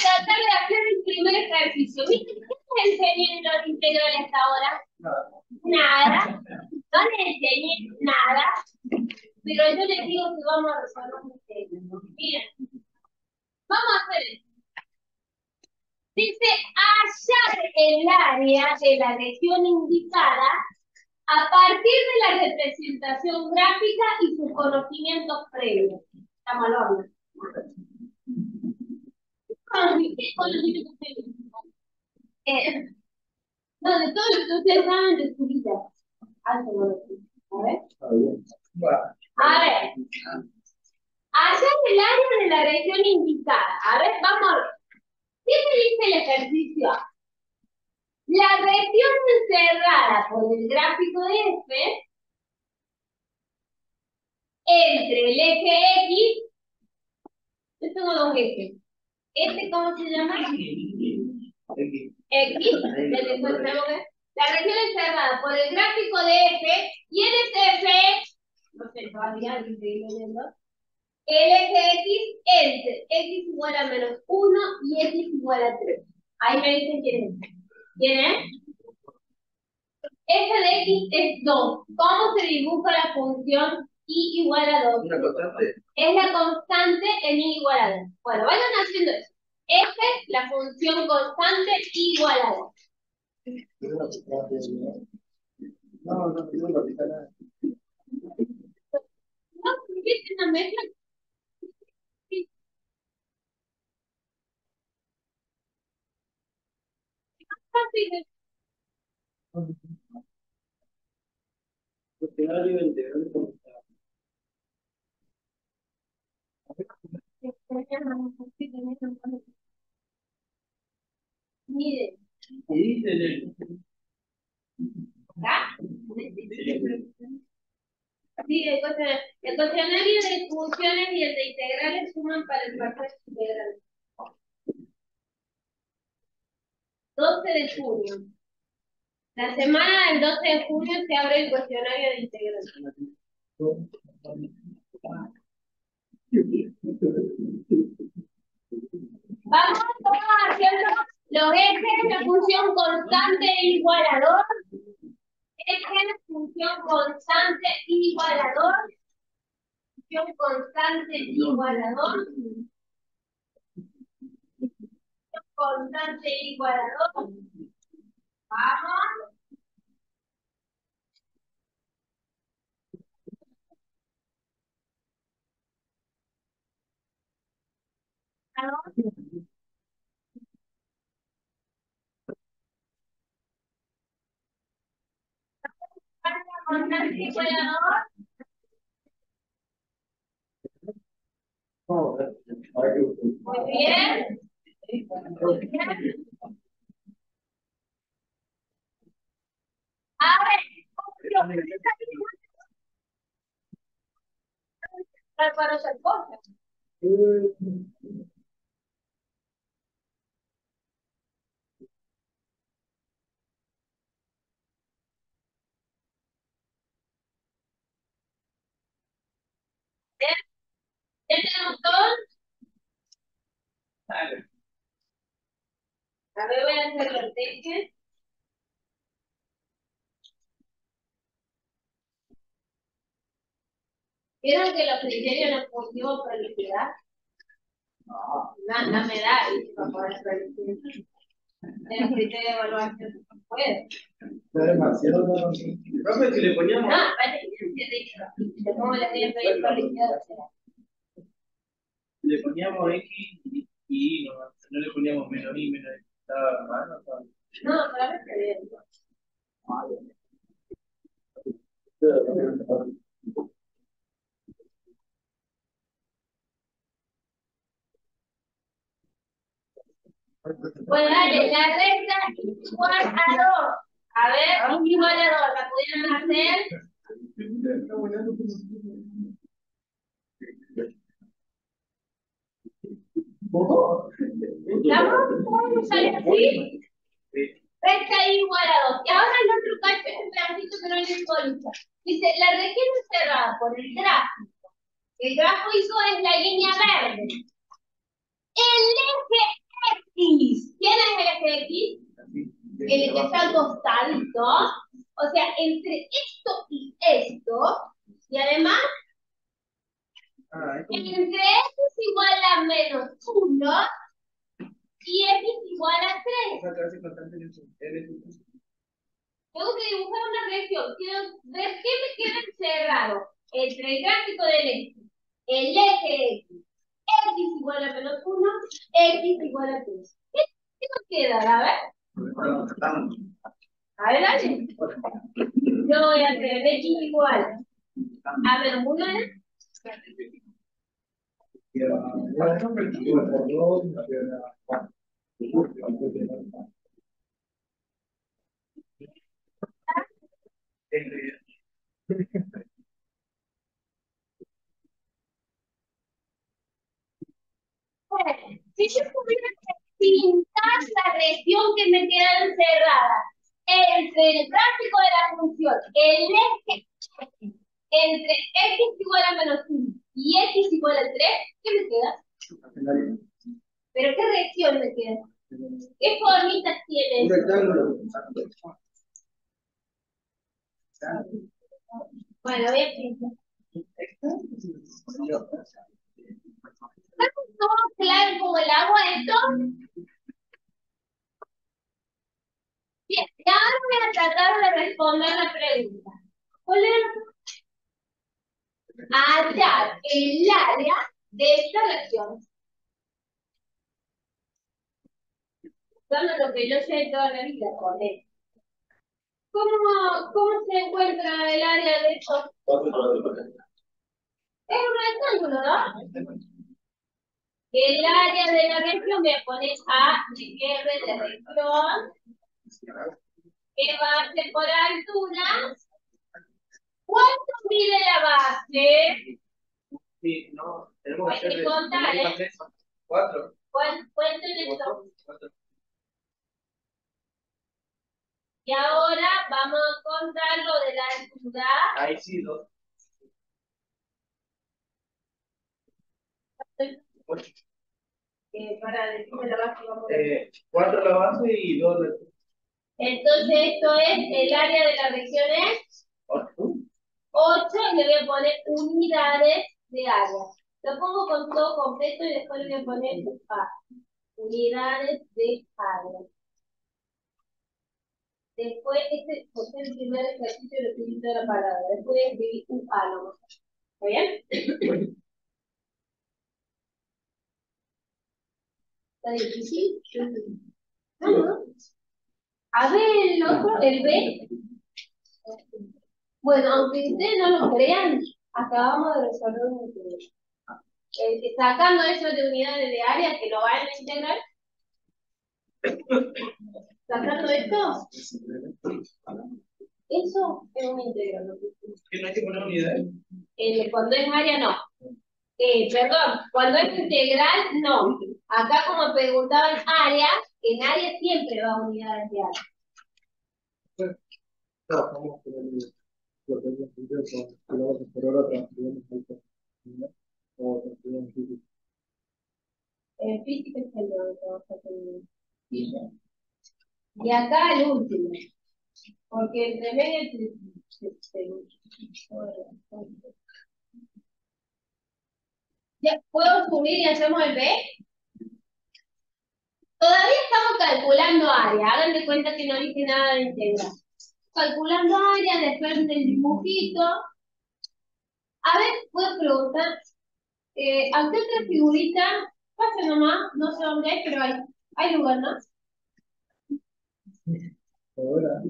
tratar de hacer el primer ejercicio. ¿Viste? ¿Qué les enseñé en los hasta ahora? Nada. No les enseñé nada. Pero yo les digo que vamos a resolver un tema. Miren. Vamos a hacer esto. Dice hallar el área de la región indicada a partir de la representación gráfica y sus conocimientos previos. Estamos al. Eh, no, de todo lo que ustedes saben de su vida. A ver. A ver. Hallar el área de la región indicada. A ver, vamos a ver. ¿Qué me dice el ejercicio? La región encerrada por el gráfico de F entre el eje X, yo tengo dos ejes. ¿Este cómo se llama? X. X, la región encerrada por el gráfico de F y en este F, no sé, todavía alguien sigue leyendo, el eje X entre X igual a menos 1 y X igual a 3. Ahí me dicen quién es. ¿Quién es? F de X es 2. ¿Cómo se dibuja la función Y igual a 2? Una constante. Es la constante en igual a 2. Bueno, vayan haciendo eso. F, la función constante Y igual a 2. No, no, no, no, no. No, ¿viste una mezcla? Fácil Cuestionario integral de Mire. Y dice el ¿Acá? Sí, el cuestionario, el cuestionario de funciones y el de integrales suman para el parcial integral. 12 de junio. La semana del 12 de junio se abre el cuestionario de integración. Vamos todos haciendo los ejes de función constante e igualador. Ejes, función constante e igualador. Función constante e igualador. Función constante e igualador. Vamos. Muy bien. A ver, hacer cosas. ¿Ya tenemos todos? A ver, voy a ¿Vieron que los criterios no positivos felicidad? No, no, me da para poder. El criterio de evaluación no puede. Está demasiado Profe, si le poníamos. Que se dicho. ¿Cómo le pedir felicidad? Le poníamos X y Y, no, no le poníamos menos Y, menos. Estaba mal, no estaba. No, bien. Pues dale, la recta igual a 2. A ver, igual a 2, ¿la pudieron hacer? ¿Cómo sale así? Sí. Resta igual a 2. Y ahora otro caso es un pedacito que no le solución. Dice, la región observada por el gráfico. El gráfico es la línea verde. El eje X. ¿Quién es el eje X? El que está al costadito. O sea, entre esto y esto. Y además, entre esto es igual a menos 1 y x es igual a 3. o sea, te hace constante en eso. Él es un- Tengo que dibujar una región. Quiero ver qué me queda encerrado entre el gráfico del eje, el eje X, X igual a menos 1, X igual a 3. ¿Qué, qué nos queda? A ver. A ver, dale. Yo voy a hacer X igual a menos 1 es Si yo tuviera pintar la región que me queda encerrada entre el gráfico de la función, el eje entre x igual a menos 1 y x igual a 3, ¿qué me queda? ¿Pero qué región me queda? ¿Qué formitas tiene? Un rectángulo. Bueno, voy a pintar. ¿Está todo claro como el agua esto? Bien, y ahora voy a tratar de responder la pregunta. ¿Cuál era? Hallar el área de esta región. Dame lo que yo sé toda la vida con. ¿Cómo, ¿Cómo se encuentra el área de esto? Es un rectángulo, ¿no? El área de la región voy a poner A de R de región, que base por altura. ¿Cuánto mide la base? Sí, no, tenemos que Hay que hacer contar, ¿eh? Cuatro. ¿Cuán- Cuenten esto. Cuatro. Y ahora vamos a contar lo de la altura. Ahí sí, dos. Ocho. Eh, para decirme la base, vamos a. Eh, cuatro la base y dos la Entonces, esto es el área de la región es. 8 y le voy a poner unidades de área. Lo pongo con todo completo y después le voy a poner A. Unidades de área. Después, este ser el primer ejercicio lo utilizo de la palabra. Después voy a escribir un A nomás. ¿Está bien? ¿Está difícil? No, no. A ver el otro, el B. Bueno, aunque ustedes no lo crean, acabamos de resolver un integral. Eh, sacando eso de unidades de área, que lo van a integrar. Sacando esto, eso es un integral. lo que- ¿Que no hay que poner unidades? Eh, cuando es área, no. Eh, perdón, cuando es integral, no. Acá, como preguntaban área, en área siempre va unidades de área. No, vamos con el lo el por. En física es el que. Y acá el último. Porque entre medio se- se- se- Ya, ¿Puedo subir y hacemos el B? Todavía estamos calculando área. Hagan de cuenta que no dije nada de integral. Calculando área, después del dibujito. A ver, puedo preguntar. Eh, ¿A qué otra figurita? Pasa nomás, no sé dónde es, pero hay, hay lugar, ¿no? Ahora,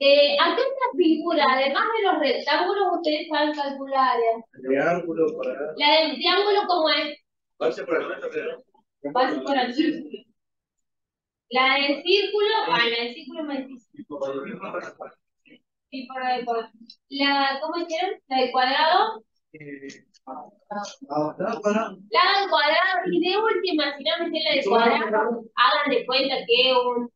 Eh, ¿a qué otra figura, además de los rectángulos, ustedes saben calcular área? Triángulo, cuadrado. La del triángulo, ¿cómo es? Base por el resto, pero. Pase por aquí. La del círculo, ah, la del círculo más difícil. Sí, por ahí, por ahí. La, ¿cómo hicieron? La del cuadrado. La del cuadrado, y de última, si no me la del cuadrado, hagan de cuenta que un.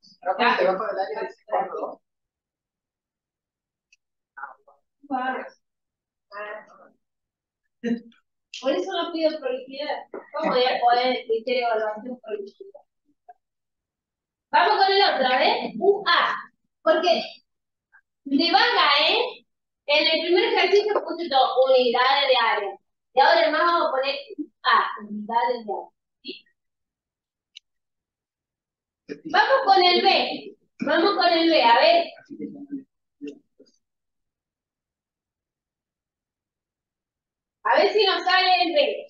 Por eso no pido prolijidad. ¿Cómo voy a criterio de evaluación prolijidad? Vamos con el otro, ¿ves? UA. Porque de vaga, ¿eh? En el primer ejercicio puse todo, unidades de área. Y ahora además vamos a poner A, unidades de área. ¿sí? Vamos con el B. Vamos con el B, a ver. A ver si nos sale el B.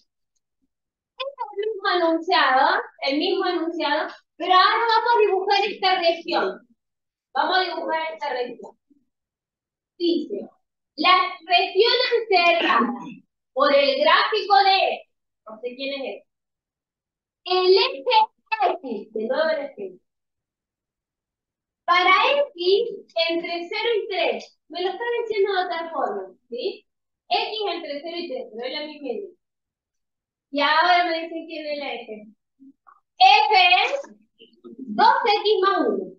Mismo enunciado, el mismo enunciado, pero ahora vamos a dibujar esta región. Vamos a dibujar esta región. Dice, las regiones cerradas por el gráfico de, no sé quién es este, el eje X, de nuevo el eje Para X, entre 0 y 3, me lo está diciendo de otra forma, ¿sí? X entre 0 y 3, pero es la misma idea. Y ahora me dicen quién es el eje. F es 2X más 1.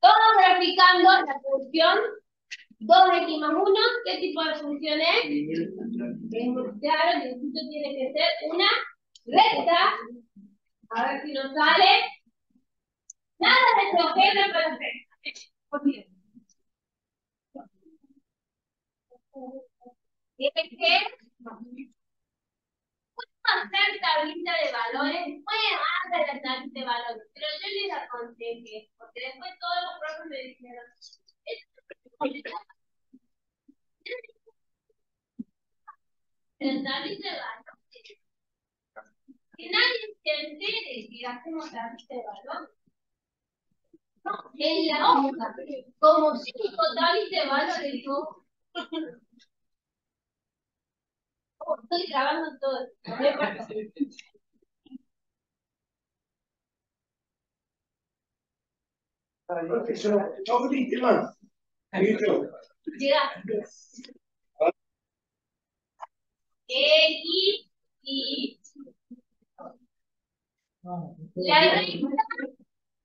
Todos graficando la función 2x más 1, ¿qué tipo de función es? Claro, el instituto tiene que ser una recta. A ver si nos sale. Nada de escoger para hacer. Tiene que hacer tablita de valores, puede hacer la tablita de valores, pero yo les aconsejé, porque después todos los profes me dijeron, que nadie se entere que hacemos tablita de valores. En la hoja, como cinco de valores, estoy grabando todo. Ciao tutti, ma. Llegaste. X y la recta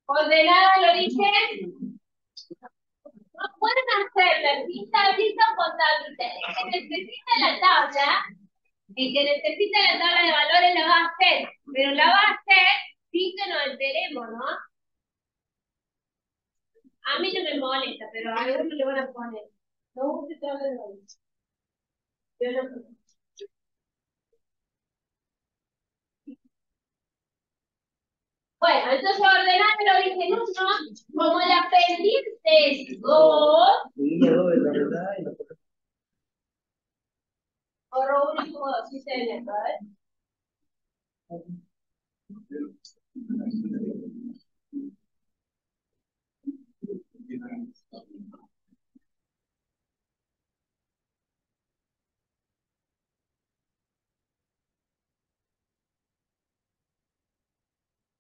ordenada al origen no pueden hacer la lista, lista contable. Que necesita la tabla, el que necesita la tabla de valores la va a hacer, pero la va a hacer sin que nos enteremos, ¿no? A mí no me molesta, pero a algunos le van a poner. No gusta tabla de valores. Yo no Bueno, entonces ordenar el origen 1 como pendiente es 2. O robo único, si se le ¿eh?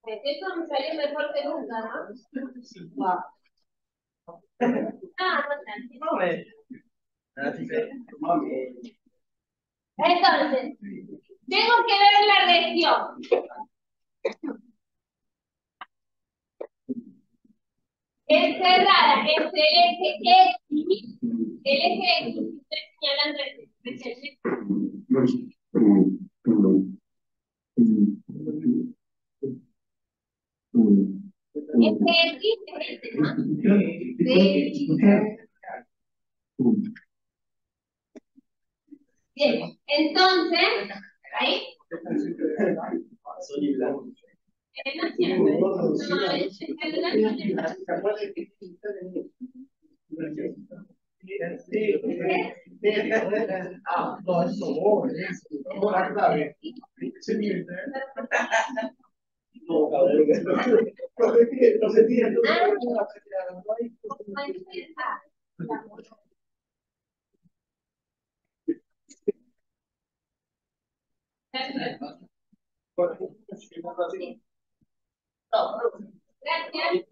Esto me salió mejor que nunca, ¿no? Ah, no, Entonces, tengo que ver la región. Encerrada entre el eje X, el eje X, estoy señalando el Este X es este, ¿no? Bien, entonces, ahí. Eh, no siempre. No, es Ah, no, eso no, es la clave. No, no se tiene. Gracias.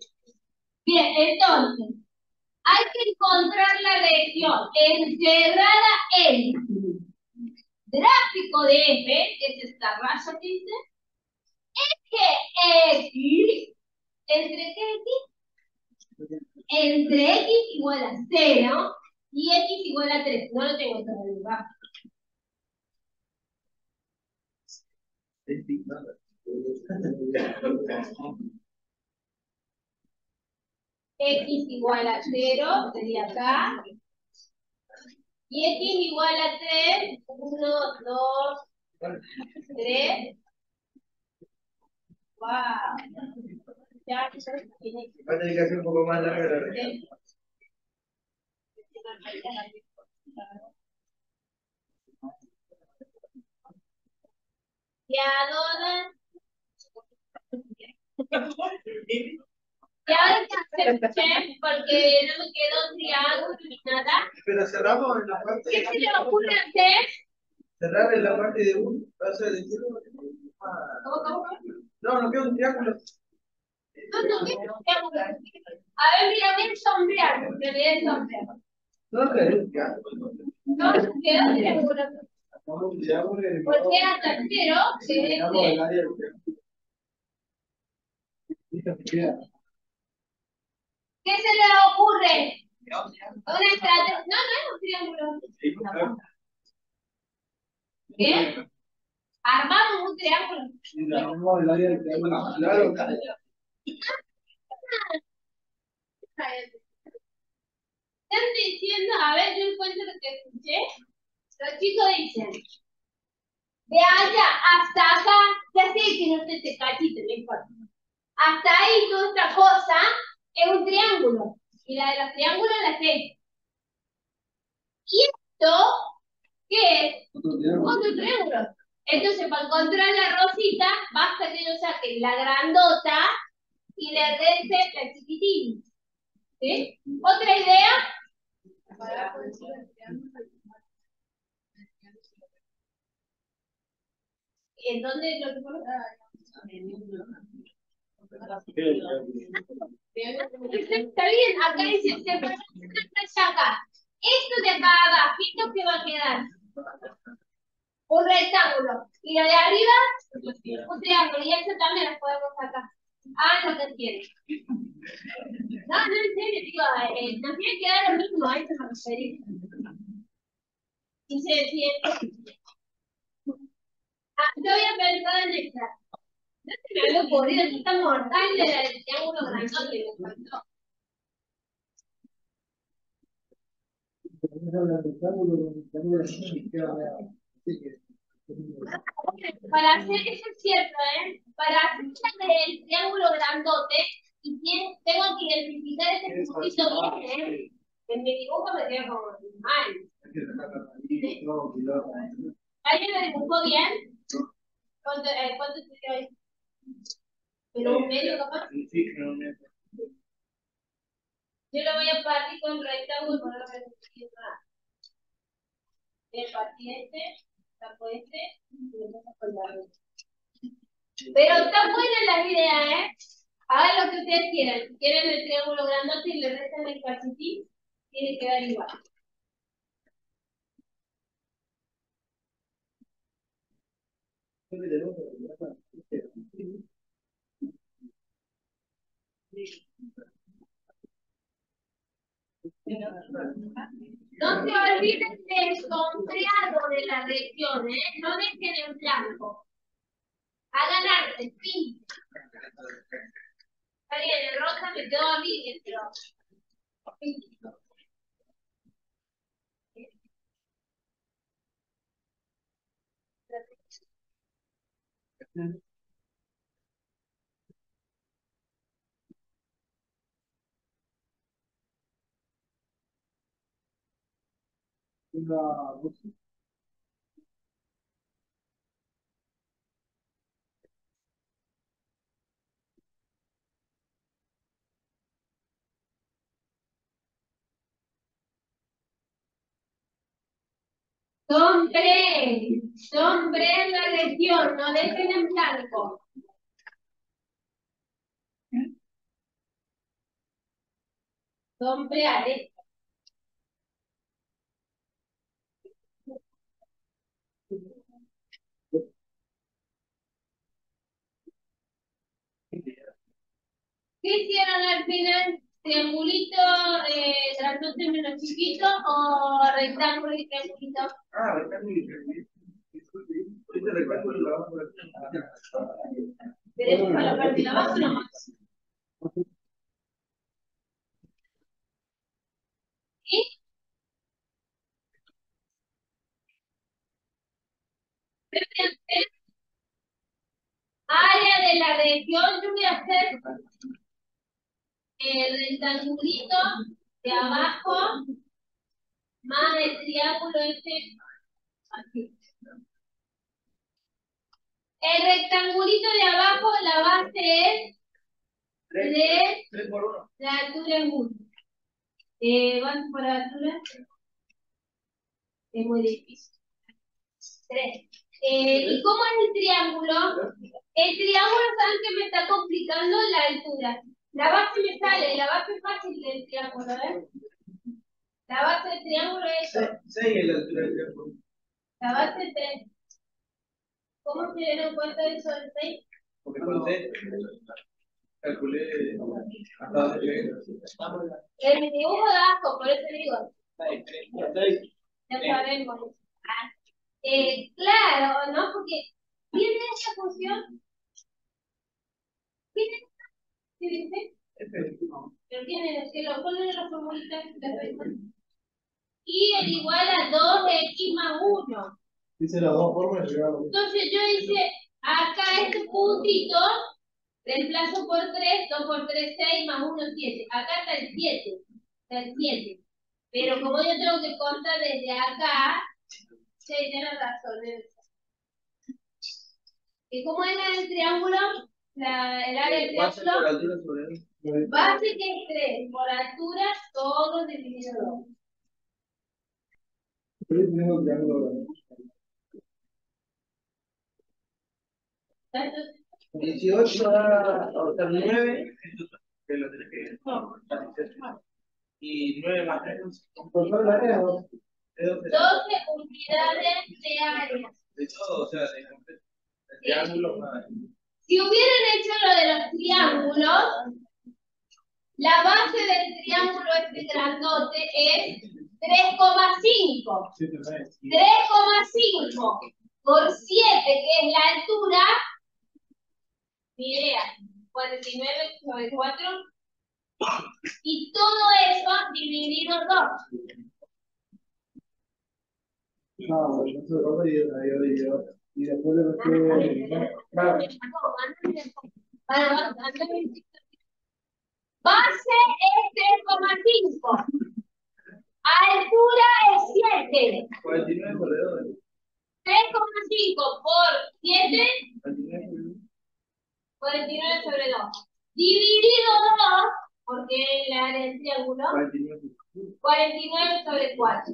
Bien, entonces, hay que encontrar la región encerrada en gráfico de F, que es esta raya que dice, eje X, ¿entre qué X? Entre X igual a 0 y X igual a 3. No lo tengo todavía. X igual a 0 sería acá. Y X igual a 3. 1, 2, 3. ¡Wow! Ya, ya tiene Va a tener que hacer un poco más larga la. Ya, Dona. Y ahora que hacer check porque no me quedó triángulo ni nada. Pero cerramos en la parte ¿Qué se le ocurre hacer? cerrar en la parte de uno. ¿Cómo, cómo? No, no queda un triángulo. No, no, ¿qué es un triángulo? A ver, mira, a sombrear, porque sombrear. No queda un triángulo. No, un triángulo Porque era tercero. ¿Qué se le ocurre? Una estrategia. No, no es un triángulo. ¿Qué? Armamos un triángulo. Eliminamos el. Están diciendo, a ver, yo encuentro lo que escuché. Los chicos dicen, de allá hasta acá, ya sé que no te te cachito, no importa. Hasta ahí toda esta cosa es un triángulo. Y la de los triángulos la sé. ¿Y esto qué es? Otro triángulo. Otro triángulo. Entonces, para encontrar la rosita, basta que yo saque la grandota y le reste la chiquitín. ¿Sí? ¿Otra idea? ¿En dónde lo que? Está bien, acá dice, se acá. Esto de acá abajo, ¿esto qué va a quedar? Un rectángulo. Y lo de arriba, un triángulo. Y eso también lo podemos sacar. Ah, no te entiendo. No, no, en serio, digo, eh, nos tiene que dar lo mismo, a eso me referí. Se decide. Ah, yo había pensado en esta. No se me había ocurrido, esta mortal de la del triángulo grandote, que. Para hacer, eso es cierto, ¿eh? Para hacer la del triángulo grandote, y tiene- tengo que identificar este puntito bien, ¿eh? En mi dibujo me queda como mal. Que. ¿Alguien me dibujó bien? ¿Cuánto, eh, cuánto te quedó ahí? ¿Pero un medio capaz? Sí, no me Yo lo voy a partir con rectángulo para no repetir nada. Voy a partir este, y lo saco el largo. Pero está buena la idea, ¿eh? Hagan lo que ustedes quieran. Si quieren el triángulo grandote y le restan el cachitín, tiene que dar igual. No se olviden del sombreado de la región, ¿eh? No dejen en blanco. Hagan arte, pinten. Está bien, el rosa me quedó a mí, pero... pinten. Una Sombren, sombren la región, no dejen en blanco. Sombrear, ¿eh? ¿Qué hicieron al final? ¿Triangulito, eh, grandote menos chiquito o rectángulo y triangulito? Ah, rectángulo y aquí. Queremos para la parte de abajo nomás. ¿Sí? Área de la región, yo voy a hacer el rectangulito de abajo más el triángulo este aquí. El rectangulito de abajo, la base es de Tres por uno. la altura en uno. Eh, ¿Van por la altura? Es muy difícil. Tres. Eh, ¿Y cómo es el triángulo? El triángulo, ¿saben que me está complicando la altura? La base me sale, la base es fácil del triángulo, ¿eh? La base del triángulo es Seis seis es la altura del triángulo. la base es 3. ¿Cómo se dieron cuenta de eso del 6? Porque conté, calculé hasta dónde llegué. El dibujo de abajo, por eso digo, ya sabemos. Ah, eh, claro, ¿no? Porque tiene esa función. Tiene ¿Sí viste? Pero tiene el cielo. ¿Cuál es la formulita? Y el igual a 2x más 1. Dice las dos formas de llegar a lo mismo. Entonces yo hice acá este puntito, reemplazo por 3, 2 por 3, 6, más 1, 7. Acá está el 7, está el 7. Pero como yo tengo que contar desde acá, sí, tienes razón. ¿Y cómo era el triángulo? La, el área del triángulo. Base que es 3, por altura, todo dividido 2. Estoy teniendo el triángulo grande. 18 a o sea, 9, que lo tenés que Y 9 más 3 Por todo el área, ¿no? es 12. 12 unidades de área. De todo, o sea, de. El triángulo más. Si hubieran hecho lo de los triángulos, la base del triángulo este grandote es 3,5. Siete meses. 3,5 por 7, que es la altura, mi idea, 49 sobre 4. Y todo eso dividido 2. Ah, Y después le metí. Base es 3,5. Altura es 7. 49 por dedo. 3,5 por 7, 49 por dedo. 49 sobre 2. Dividido 2, porque es el área del triángulo, 49 por dedo. 49 sobre 4.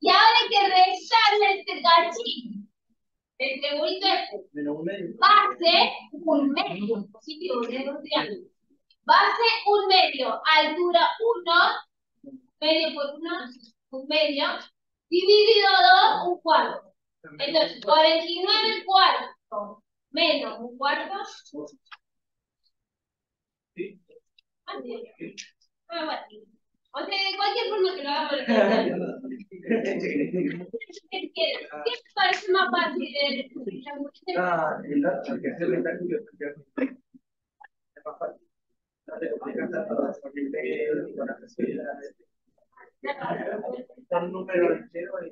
Y ahora hay que restarle este cachito. El triangulito este. Menos un medio. Base, un medio positivo un triángulo. Base, un medio. Altura, 1. Medio por 1, un medio. Dividido 2, un cuarto. Entonces, 49 cuarto menos un cuarto. Sí. Ah, sí. Ah, bueno. O sea, de cualquier forma que lo haga por el. ¿Qué quieres? ¿Qué te parece más fácil de Ah, el que hace el es más fácil. No te complicas tanto porque el con la un número entero y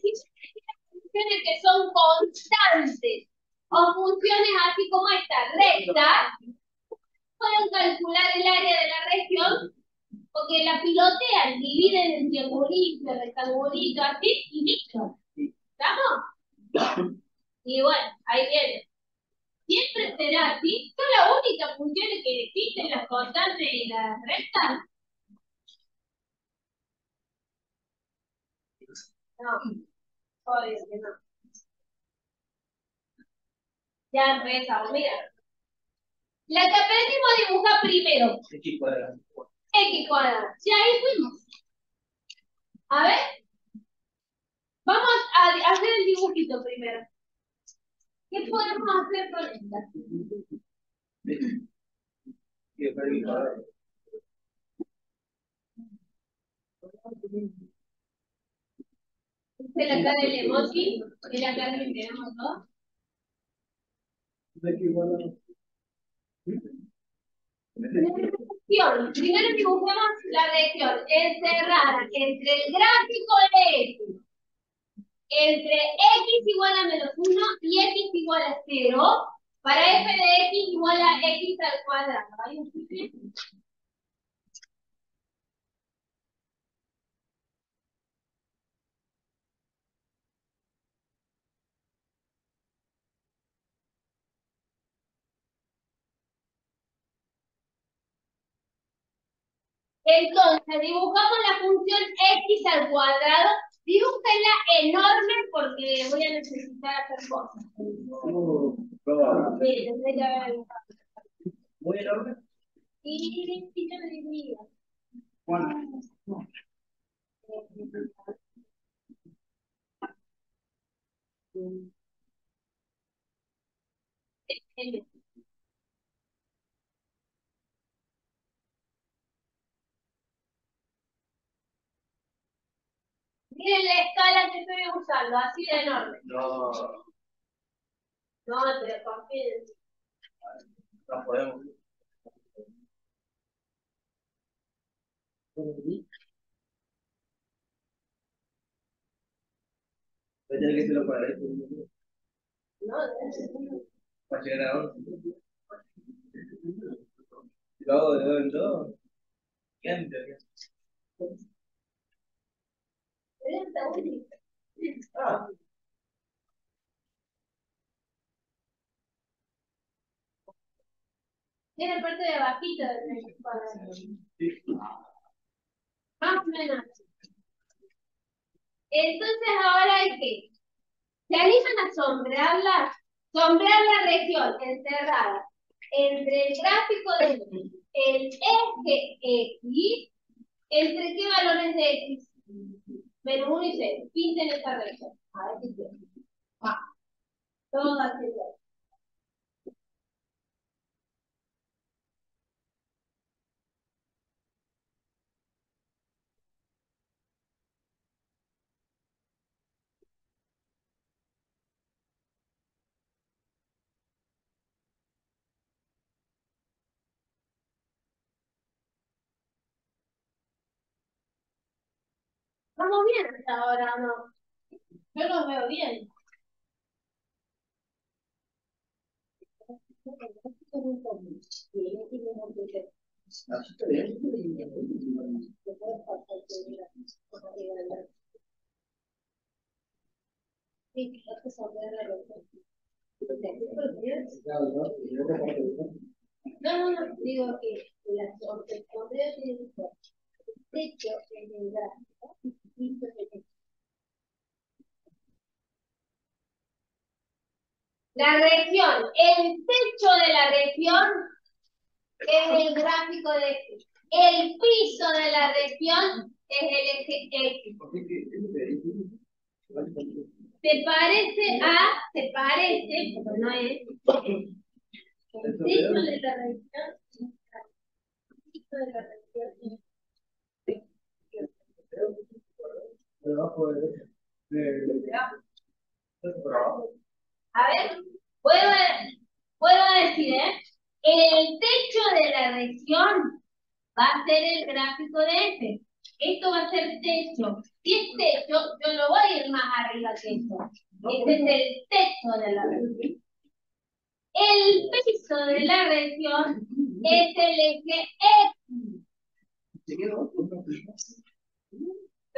si funciones que son constantes o funciones así como esta, recta, pueden calcular el área de la región porque la pilotean, dividen en triangulito, rectangulito, así y listo. ¿Estamos? Y bueno, ahí viene. Siempre será así. Son las únicas funciones que existen, las constantes y las rectas. No, obvio que no. Ya empezamos, mira. La que aprendimos a dibujar primero, X cuadrado. X cuadrado. Ya ahí fuimos. A ver. Vamos a hacer el dibujito primero. ¿Qué podemos hacer con esta? Esta es la cara del emoji, es la cara que tenemos dos. De que igual a-. Primero dibujemos la región encerrada entre el gráfico de x, entre x igual a menos 1 y x igual a 0, para f de x igual a x al cuadrado. ¿Hay Entonces, dibujamos la función x al cuadrado. Dibújenla enorme porque voy a necesitar hacer cosas. Sí, tendré que haber. Muy enorme. Y yo diría. Juan. Miren la escala que estoy usando, así de enorme. No, No, pero confíen. no podemos. Voy a tener que hacerlo para esto. No, Para llegar a 11. Lo hago de dos en dos. Gigante. está Tiene parte de abajito del cuadrado. Más o menos. Entonces ahora hay que, ¿se animan a sombrearla? Sombrear la región encerrada entre el gráfico de el eje X, ¿entre qué valores de X? 1 y 0. Pinten esta región. A ver si se Va. Todo así. Vamos bien hasta ahora, ¿o ¿no? Yo los veo bien. ¿no? No, no, digo que la el sondeo tiene que ser el techo en el gráfico y piso en el. La región, el techo de la región es el gráfico de X. El piso de la región es el eje X. Se parece a, se parece, pero no es, el techo de la región. El techo de la región. Debajo de- de- A ver, puedo, puedo decir, ¿eh? El techo de la región va a ser el gráfico de F. Esto va a ser techo. Si es techo, yo no voy a ir más arriba que esto. Este es el techo de la región. El piso de la región es el eje X.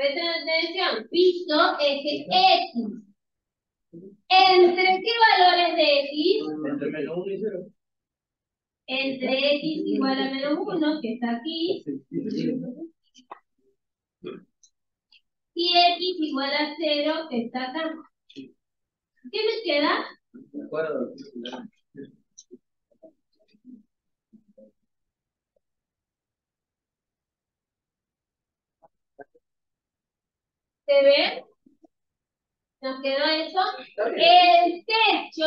Presten atención. Piso, eje X. ¿Entre qué valores de X? Entre menos uno y cero. Entre X igual a menos 1, que está aquí, y X igual a 0, que está acá. ¿Qué me queda? ¿De acuerdo? ¿Se ve? ¿Nos quedó eso? El techo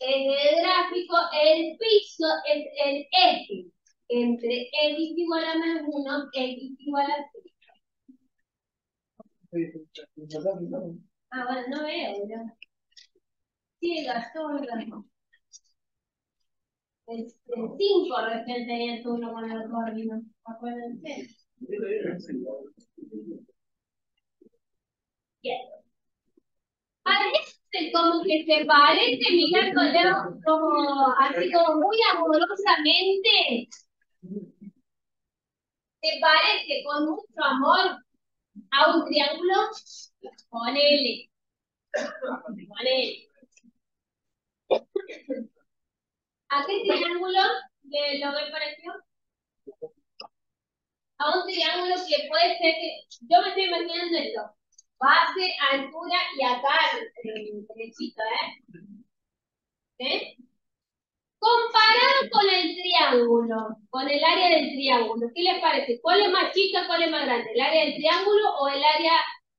en el gráfico, el piso es el eje. Entre X igual a menos 1, X igual a 0. Ah, bueno, no veo, ya. Sí, Gastón, Gastón. Este, cinco recién tenía turno con el coordino, acuérdense. Bien. Parece como que se parece, Miguel Toledo, como así como muy amorosamente. Se parece con mucho amor a un triángulo. Ponele. Ponele. ¿A qué triángulo le lo ve parecido? A un triángulo que puede ser que. Yo me estoy imaginando esto. Base, altura y acá el derechito, ¿eh? ¿Eh? Comparado con el triángulo, con el área del triángulo, ¿qué les parece? ¿Cuál es más chica, cuál es más grande? ¿El área del triángulo o el área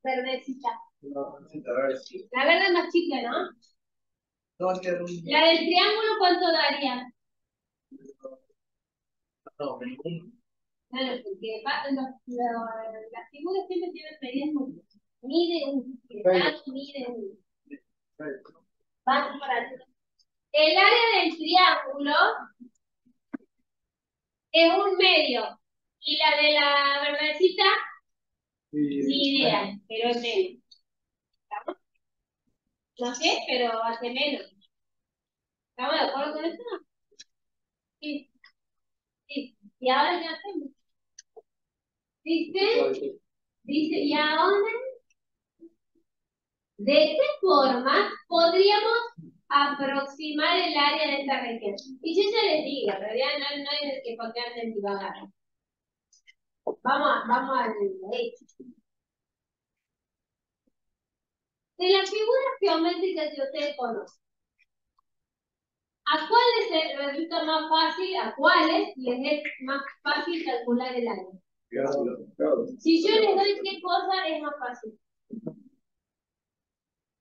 verdecita? La verde es más chica, ¿no? No, es que. La del triángulo, ¿cuánto daría? No, ningún. Claro, porque las figuras siempre tienen medidas muy Mide un, mide un. Vamos para arriba. El área del triángulo es un medio. Y la de la verdecita, ni idea, pero es menos. ¿Estamos? No sé, pero hace menos. ¿Estamos de acuerdo con eso? Sí. Sí. ¿Y ahora qué hacemos? Dice, dice, ¿y ahora? ¿De qué forma podríamos aproximar el área de esta región? Y yo ya les digo, en realidad no, no es que porque anden divagar. Vamos, a- vamos al hecho. De las figuras geométricas que ustedes conocen, ¿a cuáles les resulta más fácil, a cuáles les es más fácil calcular el área? Si yo les doy qué cosa es más fácil.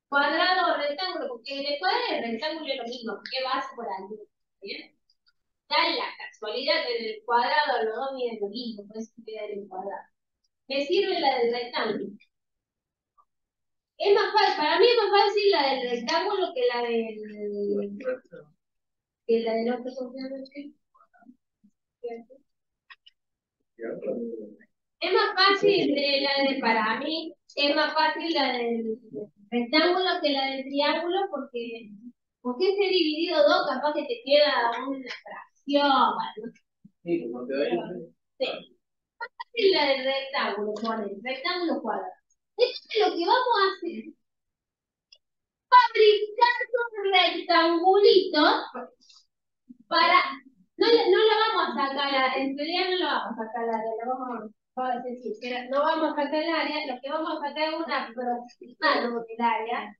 Cuadrado o rectángulo, porque en el cuadrado y el rectángulo es lo mismo, porque vas por algo. ¿Bien? Da la casualidad que el cuadrado los dos miden lo mismo, por eso queda en el cuadrado. Me sirve la del rectángulo. Es más fácil, para mí es más fácil la del rectángulo que la del. que la del otro, ¿cómo se llama? Es más fácil de la de para mí, es más fácil la del rectángulo que la del triángulo porque porque ese dividido dos capaz que te queda una fracción. ¿no? Sí, como te doy Sí. Más fácil la del rectángulo, ponen, rectángulo cuadrado. Entonces lo que vamos a hacer fabricar un rectangulito para no, no la vamos a sacar, en realidad no la vamos a sacar la vamos a, vamos a decir sincera, no vamos a sacar el área, lo que vamos a sacar es una aproximado del área.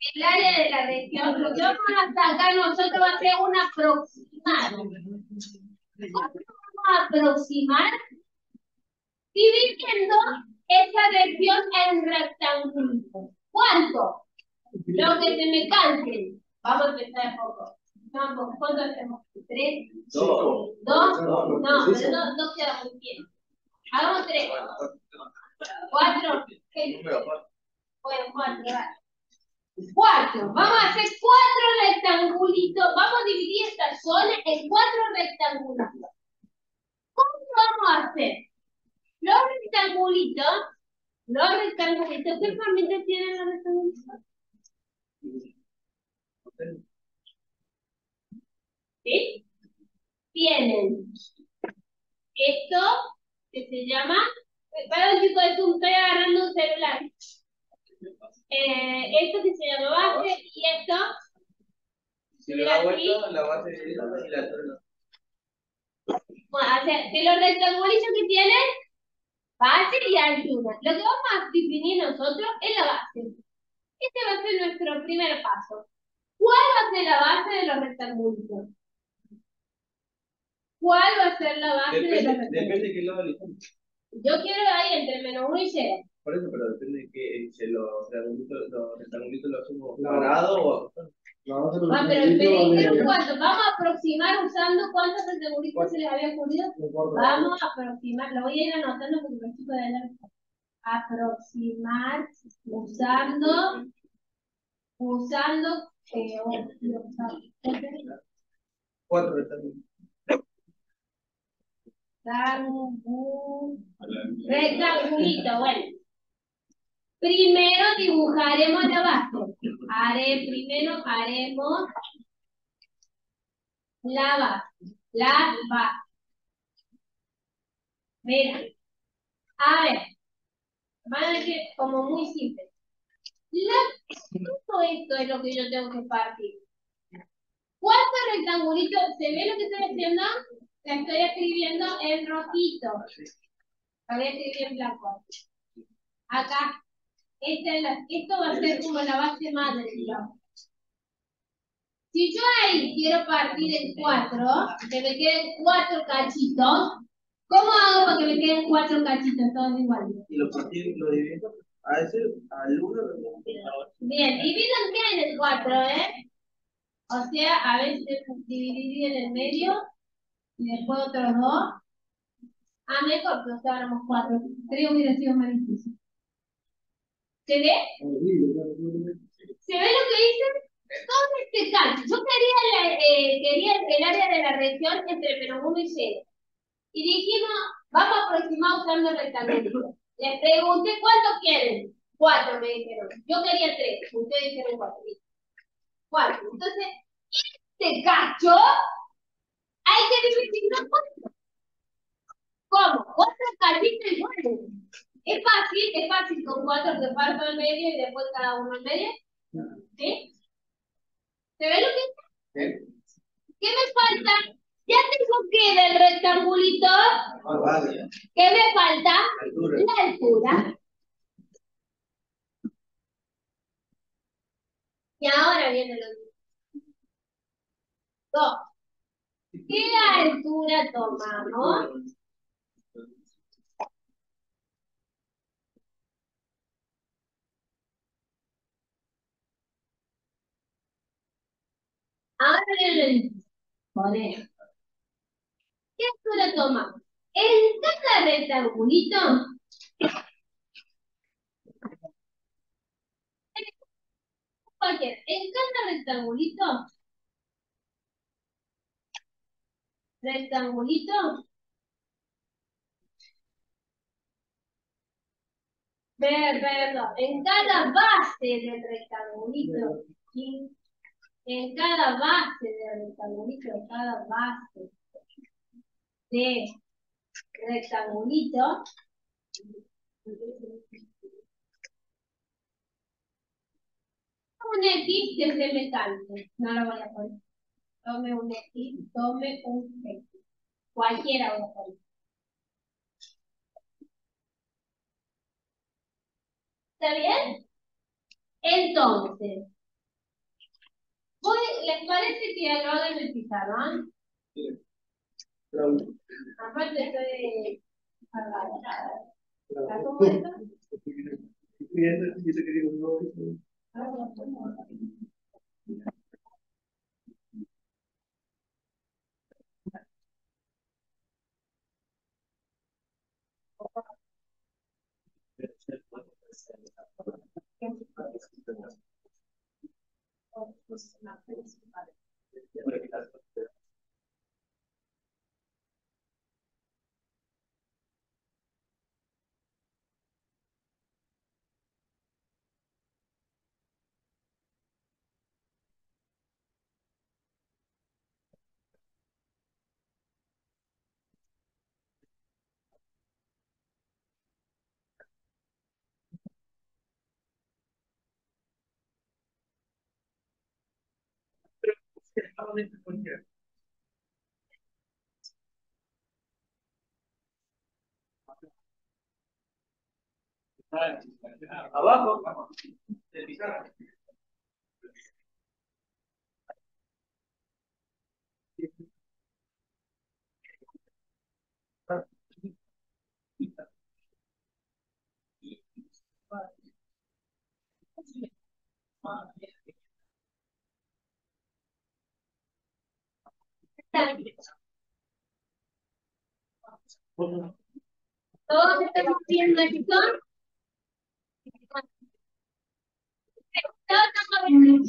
El área de la región, lo que vamos a sacar nosotros va a ser un aproximado. ¿Cómo vamos a aproximar? Dividiendo esa región en rectángulos. ¿Cuánto? Lo que se me canse. Vamos a empezar de poco. Vamos, ¿cuánto hacemos? ¿Tres? Dos. ¿Dos? No, pero no, no queda muy bien. Hagamos tres. ¿Cuatro? ¿Qué? Bueno, cuatro. Cuatro. Vamos a hacer cuatro rectangulitos. Vamos a dividir esta zona en cuatro rectangulitos. ¿Cómo vamos a hacer? Los rectangulitos, los rectangulitos, ¿qué formitas tienen los rectangulitos? ¿Sí? Tienen esto que se llama, chicos, es un- estoy agarrando un celular. Eh, esto que se llama base y esto, Si le da vuelta, la base es esta y la bueno, o sea, que los rectangulitos que tienen base y altura. Lo que vamos a definir nosotros es la base. Este va a ser nuestro primer paso. ¿Cuál va a ser la base de los rectangulitos? ¿Cuál va a ser la base de los Depende, rectangulitos? depende de qué lado elijamos. Yo quiero ahí entre menos uno y cero. Por eso, pero depende de que si los rectangulitos, los rectangulitos los hacemos cuadrados o Ah, pero me dijeron de- cuánto. Vamos a aproximar usando cuántos rectangulitos se les había ocurrido. Vamos a aproximar, lo voy a ir anotando porque los chicos de adelante. Aproximar usando, usando, eh, oh, Cuatro rectángulos. Rectangu- rectangulito, bueno. Primero dibujaremos la base. Haré, primero haremos la base. La base. Mira. A ver. Van a que como muy simple. La, todo esto es lo que yo tengo que partir. ¿Cuántos rectangulitos? ¿Se ve lo que estoy haciendo? La estoy escribiendo en rojito. La voy a escribir en blanco. Acá. Esta es la- esto va a ser como la base madre, digamos. Si yo ahí quiero partir en cuatro, que me queden cuatro cachitos, ¿cómo hago para que me queden cuatro cachitos todos iguales? Y lo partí, lo divido a ese, al uno. Bien, dividan bien el 4, ¿eh? O sea, a veces dividir en el medio y después otros dos. Ah, mejor que usáramos 4. Creo que hubiera más difícil. ¿Se ve? ¿Se ve lo que hice? Todo este cacho. Yo quería, eh, quería el área de la región entre menos 1 y 0. Y dijimos, vamos a aproximar usando el rectángulo. Les pregunté cuántos quieren. Cuatro me dijeron. Yo quería tres. Ustedes dijeron cuatro. Cuatro. Entonces, este cacho que. ¿Cómo? Cuatro cachitos iguales. Es fácil, es fácil con cuatro que parto al medio y después cada uno al medio. ¿Sí? ¿Se ve lo que ¿Eh? ¿Qué me falta? Ya tengo que del rectangulito. Ah, vale. ¿Qué me falta? Altura. La altura. Y ahora viene lo mismo. Dos. ¿Qué altura tomamos? Ahora. Joder. ¿Qué altura tomamos? En cada rectangulito. En cada rectangulito. Rectangulito. Ver, perdón. En cada base del rectangulito. En cada base del rectangulito, en cada base de rectangulito. Un X que se me cante. No lo voy a poner. Tome un X, tome un X. Cualquiera voy a poner. ¿Está bien? Entonces, voy, ¿les parece que lo hagan el pizarrón? Claro, Aparte estoy. ¿Está como esto? Bien, yo te quería un Thank you. Nuevo- Abajo. del Todos estamos viendo el. Todos estamos el.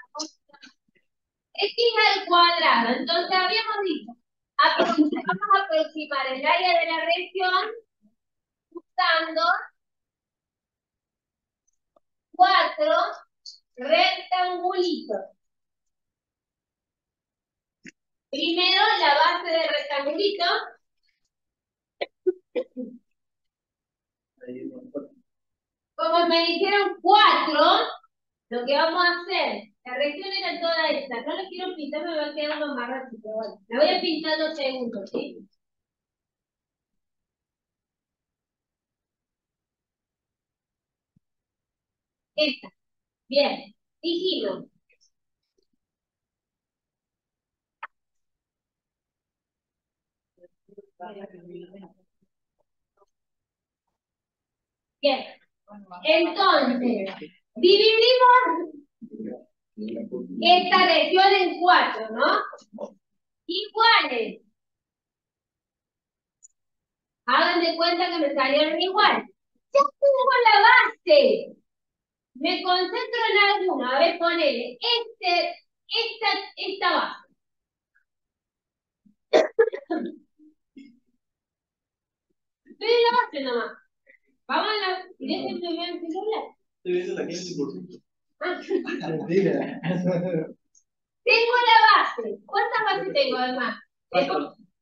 X al cuadrado. Entonces habíamos dicho, vamos a aproximar el área de la región usando cuatro rectangulitos. Primero la base del rectangulito. Como me dijeron cuatro, lo que vamos a hacer, la región era toda esta. No la quiero pintar, me va a quedar más rápido. Bueno, la voy a pintar dos segundos, ¿sí? Esta. Bien. Dijimos. Bien. Entonces, dividimos esta región en cuatro, ¿no? Iguales. Hagan de cuenta que me salieron igual. Ya tengo la base. Me concentro en alguna. A ver, ponele. Este, esta, esta base. Estoy la base nomás. Vamos a la... Déjenme ver el celular. Estoy viendo la 15%. Mentira. Tengo la base. ¿Cuántas bases tengo además? Eso,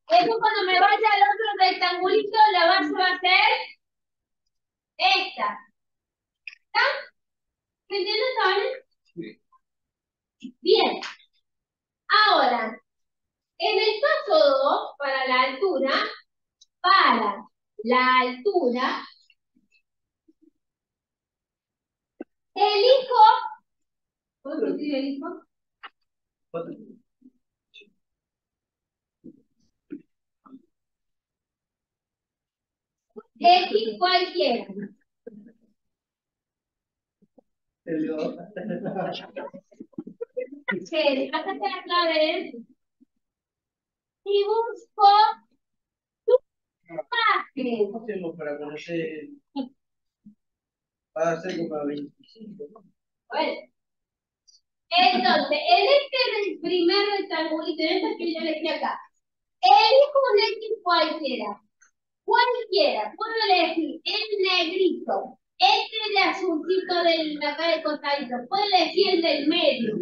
eso cuando me vaya al otro rectangulito, la base va a ser esta. ¿Está? ¿Se entiende, Tony? Bien. Ahora, en el paso 2, para la altura, para la altura, elijo ¿Puedo decir el hijo? X cualquiera. Sí, acá está la clave. Y busco tu imagen. ¿Cómo hacemos para conocer? Va a ser como 25. Bueno. Entonces, en este primer rectangulito, en este que yo le dije acá, elijo un X cualquiera. Cualquiera. Puedo elegir el negrito, este de azulcito del acá de costadito. Puedo elegir el del medio.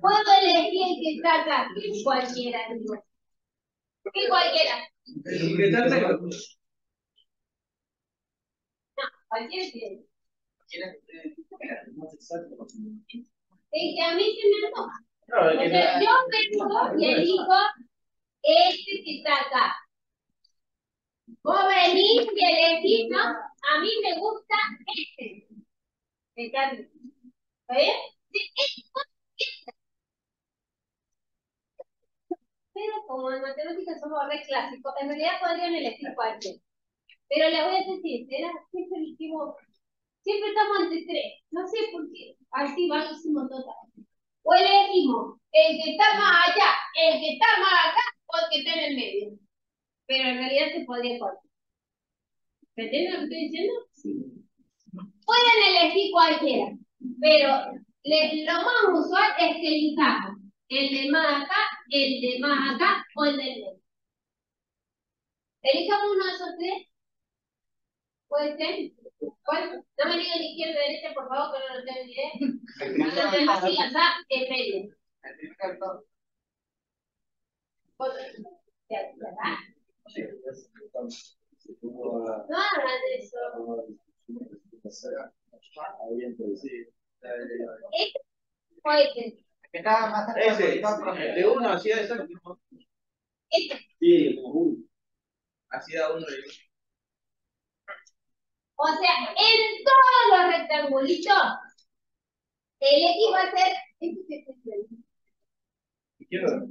Puedo elegir el que está acá. ¿Qué cualquiera, digo? ¿Qué cualquiera? No, cualquiera tiene. Es que a mí se me antoja. No, yo vengo y elijo este que está acá. Vos venís y elegís, ¿no? A mí me gusta este. Encanta. ¿Está bien? Sí, este. Pero como en matemáticas somos re clásicos, en realidad podrían elegir cualquiera. Pero les voy a ser sincera, siempre elegimos, siempre estamos entre tres. No sé por qué. Así, bajísimo total. O elegimos el que está más allá, el que está más acá o el que está en el medio. Pero en realidad se podría cortar. ¿Me entienden lo que estoy diciendo? Sí. Pueden elegir cualquiera, pero lo más usual es que elijamos el de más acá, el de más acá o el del medio. Elijamos uno de esos tres. ¿Puede ser? No me digan izquierda o derecha, por favor, que no lo tengo ni idea. Así, acá, en medio. No hablan de eso. Este estaba más Ese, de uno hacía eso. Este. Sí, hacía uno de ellos. O sea, en todos los rectangulitos, el X va a ser. Izquierda.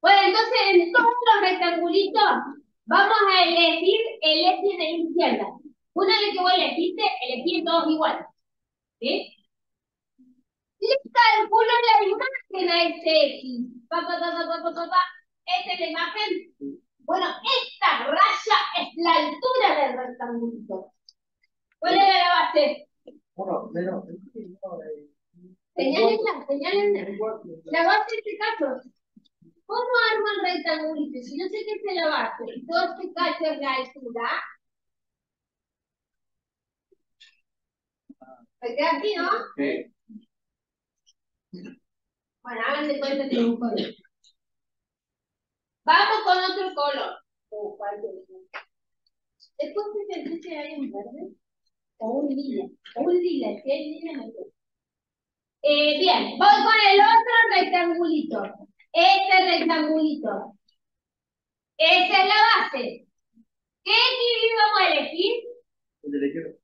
Bueno, entonces en todos los rectangulitos vamos a elegir el X de la izquierda. Una vez que vos elegiste, elegí todos iguales. ¿Sí? Le calculo la imagen a este X. Pa, pa, pa, pa, pa, pa, pa. Esta es la imagen. Bueno, esta raya es la altura del rectangulito. ¿Cuál era la base? Uno, menos. Señálenla, señálenla. La base de este caso. ¿Cómo armo el rectangulito? Si yo sé que es la base y todo este cacho es la altura. ¿Se queda así, no? Sí. Bueno, hagan de cuenta que es un color. Vamos con otro color. Oh, Después se te que hay un verde o un lila. O un lila, si hay lila mejor. Eh, bien, voy con el otro rectangulito. Este rectangulito. Esa es la base. ¿Qué equilibrio vamos a elegir? El de la izquierda.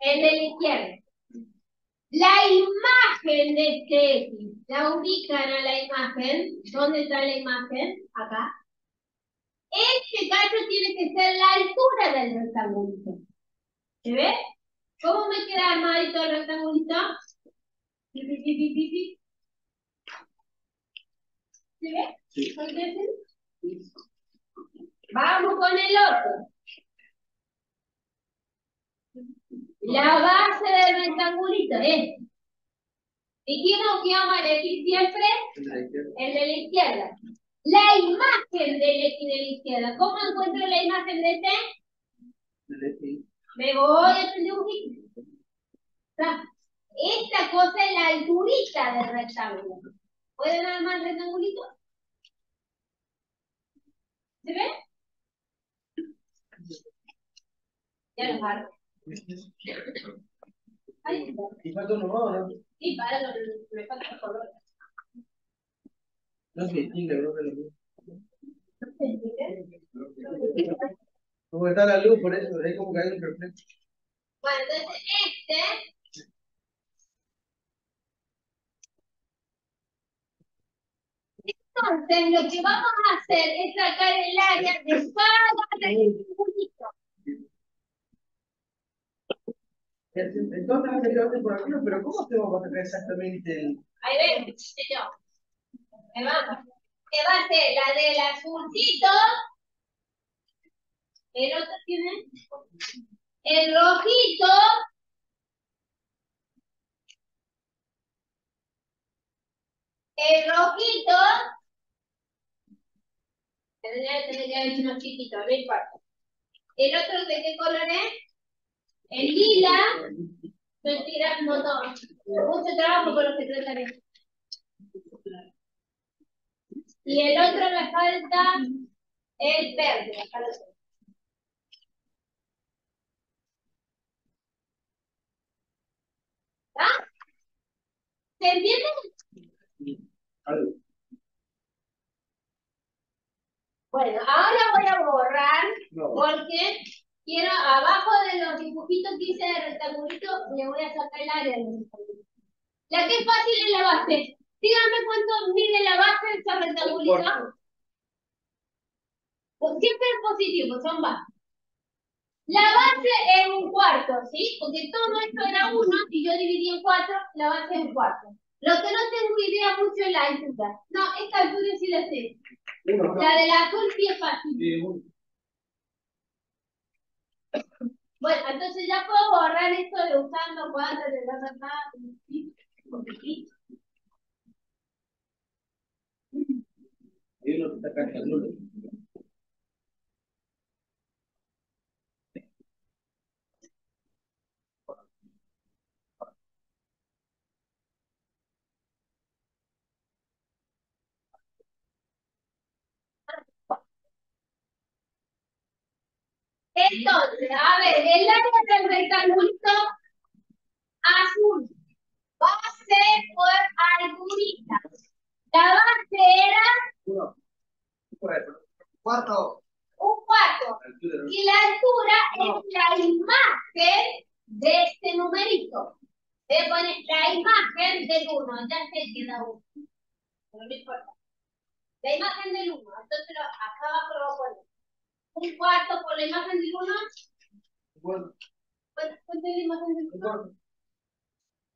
El de la izquierda. La imagen de este X, la ubican a la imagen. ¿Dónde está la imagen? Acá. Este cacho tiene que ser la altura del rectangulito. ¿Se ve? ¿Cómo me queda armadito el rectangulito? ¿Se ve? Sí. Vamos con el otro. La base del rectangulito es. Dijimos que íbamos a elegir siempre el de la izquierda. La imagen del X de la izquierda. ¿Cómo encuentro la imagen de este? Me voy a este dibujito. Esta cosa es la alturita del rectángulo. ¿Pueden armar el rectangulito? ¿Se ve? Ya lo armo. ¿Y falta uno más no? Sí, para, lo, me falta el color. No se distingue, lo mismo. Como está la luz, por eso, es como que hay un reflejo. Bueno, entonces este. Entonces, lo que vamos a hacer es sacar el área de cada rectangulito. Entonces me quedaste por aquí, pero ¿cómo hacemos para sacar exactamente el...? Ahí ven, señor. Me vamos. Que va a ser la del azulcito. El otro tiene. El rojito. El rojito. Tendría que haber hecho más chiquito, no importa. ¿El otro de qué color es? El lila. Estoy tirando todo. Mucho trabajo con los secretarios. Y el otro me falta el verde. ¿Ah? ¿Se entiende? Bueno, ahora voy a borrar porque quiero abajo de los dibujitos que hice de rectangulito le voy a sacar el área de rectangulito. La que es fácil es la base. Díganme cuánto mide la base de esta rectangulito. Pues siempre es positivo, son bases. La base es un cuarto, ¿sí? Porque todo esto era uno y yo dividí en cuatro, la base es un cuarto. Lo que no tengo idea mucho es la altura. No, esta altura sí la sé. La de la azul sí es fácil. Bueno, entonces ya puedo borrar esto de usando cuadras de la verdad. Hay uno que está. Entonces, a ver, el área del rectangulito azul, base por alturita. La base era Uno. Cuarto. un cuarto. Y la altura es la imagen de este numerito. Voy a poner la imagen del 1. Ya sé que da 1. Pero no importa. La imagen del 1. Entonces lo- acá abajo lo voy a poner. Un cuarto por la imagen del 1. Bueno, ¿Cuánto es la imagen del 1? cuarto.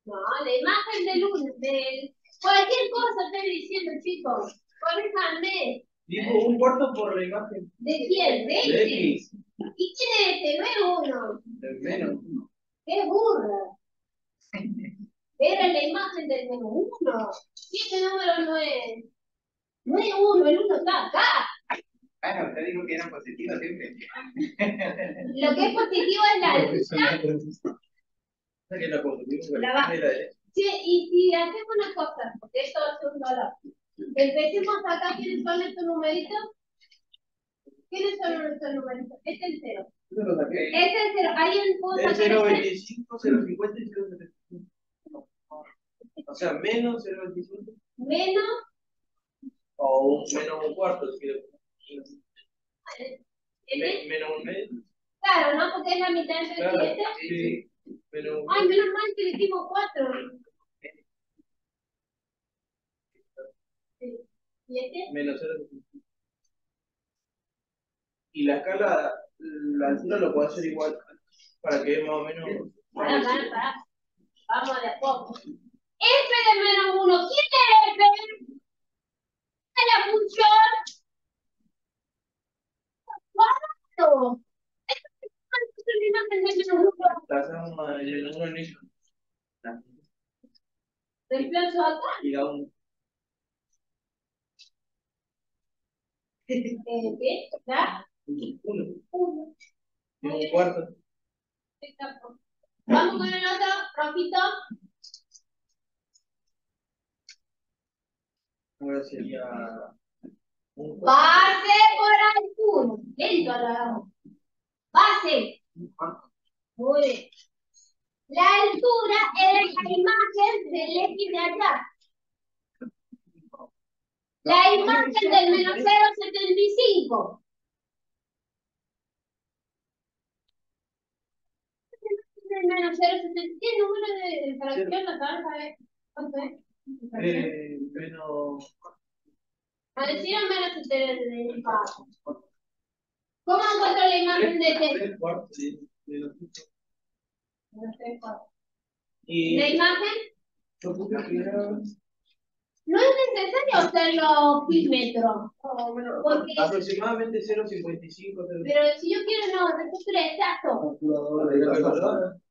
No, la imagen del 1. Del... Cualquier cosa estoy diciendo, chicos. Corríjanme. Dijo un cuarto por la imagen ¿De quién? ¿De de este? X. ¿Y quién es este? No es uno. De menos. ¡Qué burra! Era la imagen del menú uno. Y este número no es. No es uno, el uno está acá. Bueno, usted dijo que era positivo siempre. Lo que es positivo es la altura. Es la. Che, y si hacemos una cosa, porque esto va a ser un dolor. Empecemos acá, ¿quiénes son estos numeritos? ¿Quiénes son estos numeritos? Este es el cero. Este es el cero. Ahí en puedo Es sacar este. 0.25, 0.50 y 0.75. O sea, menos 0.25 Menos. o un, menos un cuarto. Si Me- menos un medio. Claro, ¿no? Porque es la mitad de Claro, este. sí. Menos Ay, menos mal que le dimos cuatro. Sí. ¿Y este? menos 0.25. Y la escala, la altura lo puedo hacer igual para que más o menos. Pará, pará, pará. Vamos de a poco. F de menos uno. ¿Quién es F? ¿Cuál es la función? ¡Cuadrado! Esta es la imagen de menos uno. La suma del número en eso. Reemplazo da. Eh, ¿Qué? ¿Ya? Uno. Uno. Un cuarto. Vamos con el otro, rojito. Ahora sería. Base por altura. Lento lo hagamos. Base. Muy bien. La altura es la imagen del X de allá. La imagen del menos 0,75. El menos 0,75. ¿Qué número de fracción sabes saber? ¿Cuánto es? Eh, menos. A decir menos 75. ¿Cómo encuentro la imagen de este? Tres cuartos, sí. La imagen no es necesario hacerlo kilómetros. Porque, Aproximadamente 0.55. pero si yo quiero no, registro exacto. De.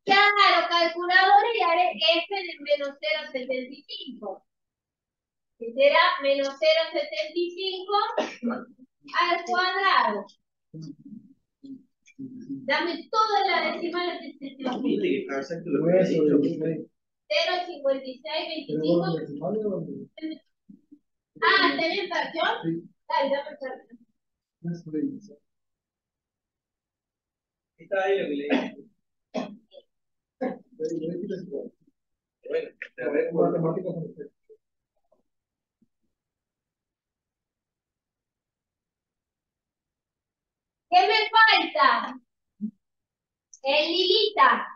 Claro, calculadora y haré F de menos 0,75. Que será menos 0,75 al cuadrado. Dame todas las decimales este que está exacto lo que Hueso, he dicho. de- 0,56, ¿Pero 25. vos decimales o dónde? Ah, ¿tenés fracción? Sí. Dale, dame fracción. Está ahí lo que le dije. Pero yo aquí les digo, Bueno, te matemáticas son ustedes. ¿Qué me falta? El lilita.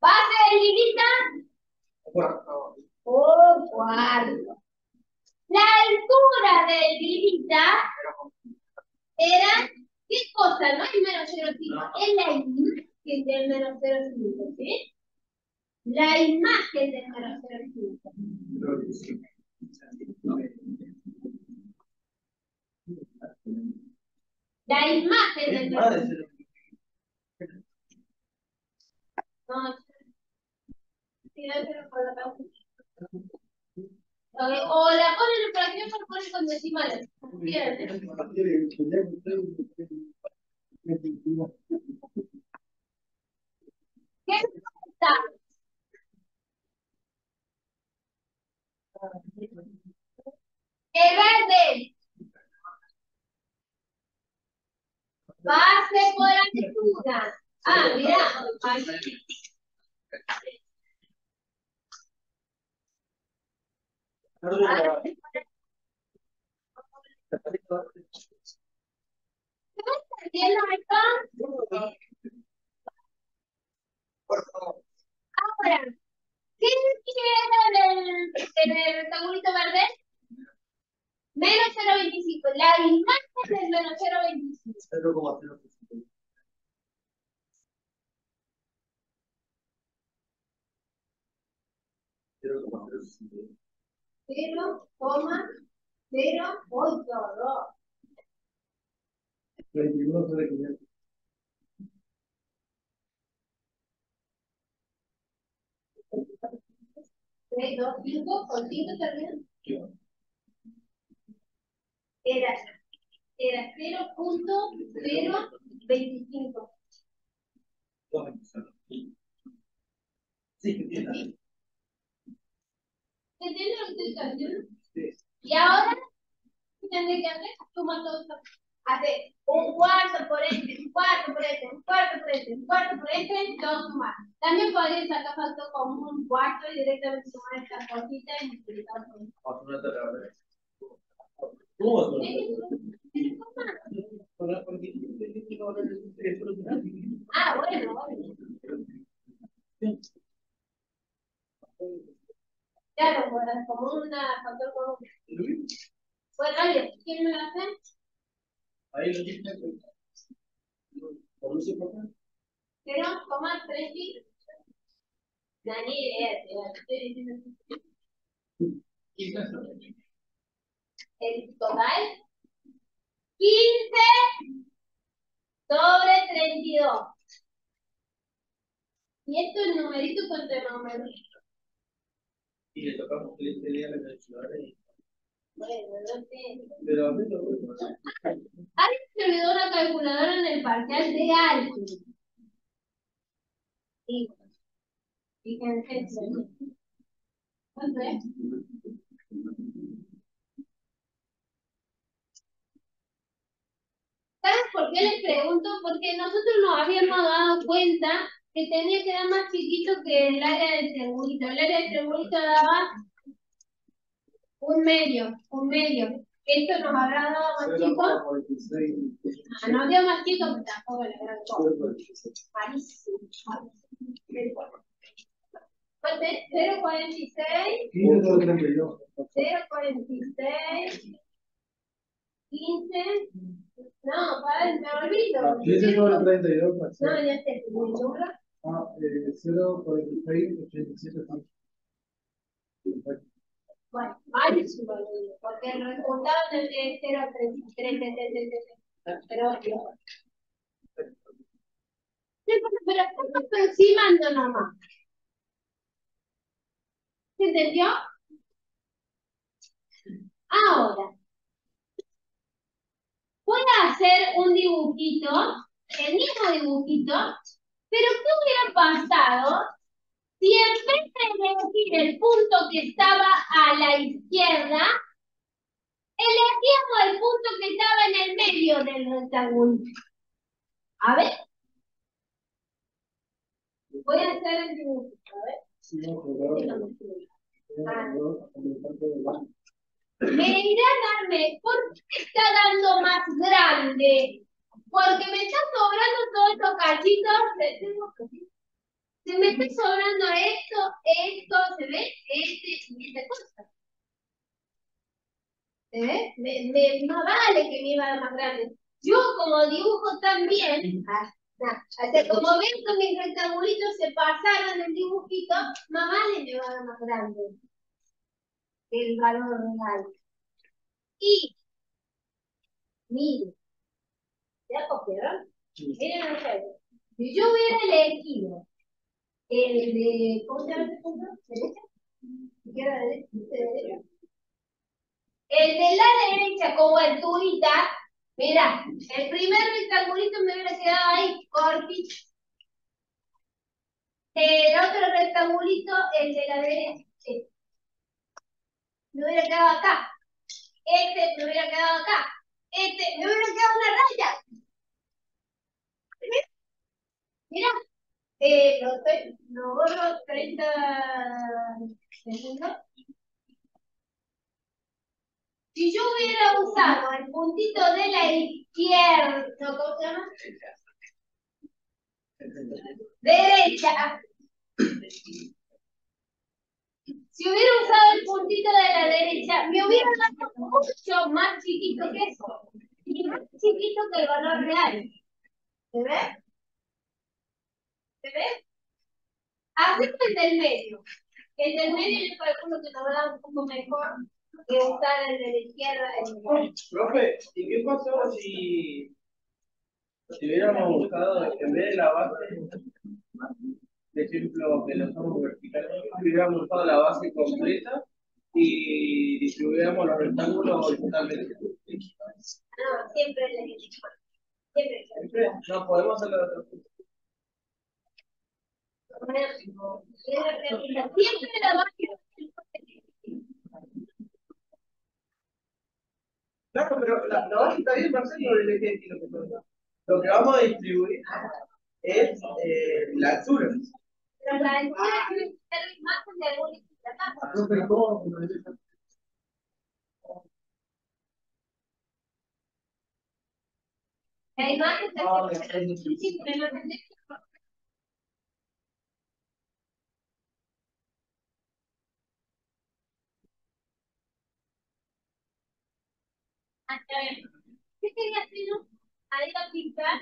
¿Base de lilita? Cuarto. Oh, cuarto. La altura del lilita era, ¿qué cosa, no es menos 0,5, es la imagen del menos 0,5, ¿sí? La imagen del menos 0,5. La imagen de 0,5. No, O la ponen en fracción o la ponen con decimales. ¿Qué está? El verde. Pase por altura. Ah, mira. Ahí. Ah, ¿Qué me está haciendo esto? Ahora, ¿qué quiere del, del rectangulito verde? Menos 0,25. La imagen del menos 0,25. 0,05. Cero coma cero cinco. 0,082. 21 sobre 500. Tres, dos, cinco, cinco termina. Era, era 0.025. Dos veinticinco. Sí. Y ahora, ¿qué tendré que hacer? Suma todo esto. Hace un cuarto por este, un cuarto por este, un cuarto por este, un cuarto por este, todo sumar. También podría sacar factor común un cuarto y directamente sumar esta cosita y multiplicar por esto. Vamos a una tabla de ¿Cómo ¿Ves que suma? Ah, bueno, bueno. Como una. Bueno, oye, ¿quién me hace? Ahí lo tienes. ¿Por eso por qué? 0,30. No, ni idea, tío, estoy diciendo el total 15 sobre 32. Y esto es numerito contra número. Y le tocamos que este día le mencionaré. Bueno, no sé. Pero a mí lo bueno. ¿Alguien se olvidó una calculadora en el parcial de álgebra? Sí. Fíjense. ¿Cuánto es? ¿Sabes por qué les pregunto? Porque nosotros nos habíamos dado cuenta que tenía que dar más chiquito que el área del triangulito. El área del triangulito daba un medio, un medio. Esto nos habrá dado más chico. 0,46. Ah, no dio más chico, pero tampoco le. Malísimo. ¿Cuánto es? 0,46, 15 sobre 32. 0,46, 15. No, padre, me olvido. 15 sobre 32. No, ya número. Ah, eh, 0,46, 87. Perfecto. Bueno, malísimo, porque el resultado es de 0,33, pero pero pero estamos aproximando nomás. ¿Se entendió? Ahora, voy a hacer un dibujito, el mismo dibujito, pero ¿qué hubiera pasado si en vez de elegir el punto que estaba a la izquierda, elegíamos el punto que estaba en el medio del rectángulo? A ver. Voy a hacer el dibujo, a ver. Sí, no, pero Ah. ahora, completamente de bajo. Me irá a darme, ¿por qué me está dando más grande? Porque me está sobrando todos estos cachitos. le tengo que- Se me está sobrando esto, esto, ¿se ve? Este y esta cosa. ¿Se ve? Me, me, más vale que me iba a dar más grande. Yo como dibujo tan bien, hasta como ven que mis rectangulitos se pasaron el dibujito, mamá le me va a dar más grande el valor real. Y, miren, ¿ya copiaron? Miren ustedes, si yo hubiera elegido el de, ¿cómo se llama este punto? ¿Derecha? ¿Izquierda, derecha? ¿Derecha? El de la derecha como alturita, mira, el primer rectangulito me hubiera quedado ahí, cortito. El otro rectangulito, el de la derecha, me hubiera quedado acá. Este me hubiera quedado acá. Este me hubiera quedado una raya. Mira, eh, lo, lo borro 30 segundos. Si yo hubiera usado el puntito de la izquierda, ¿cómo se llama? Derecha. Si hubiera usado el puntito de la derecha, me hubiera dado mucho más chiquito que eso. Y más chiquito que el valor real. ¿Se ve? ¿Se ve? Hacemos el del medio. El del medio yo calculo que nos da un poco mejor que usar el de la izquierda. El Profe, ¿y qué pasó si, si hubiéramos usado en vez de la base de ejemplo, que lo somos verticales, hubiéramos usado la base completa y distribuyamos los rectángulos horizontalmente. No, siempre le Siempre. Siempre, no podemos hacerlo de otra forma. Siempre la base. Claro, pero la, la base está bien, Marcelo, el ejemplo que. Lo que vamos a distribuir es eh, la altura. La imagen de. ¿Qué quería hacer? no? Ahí va a pintar.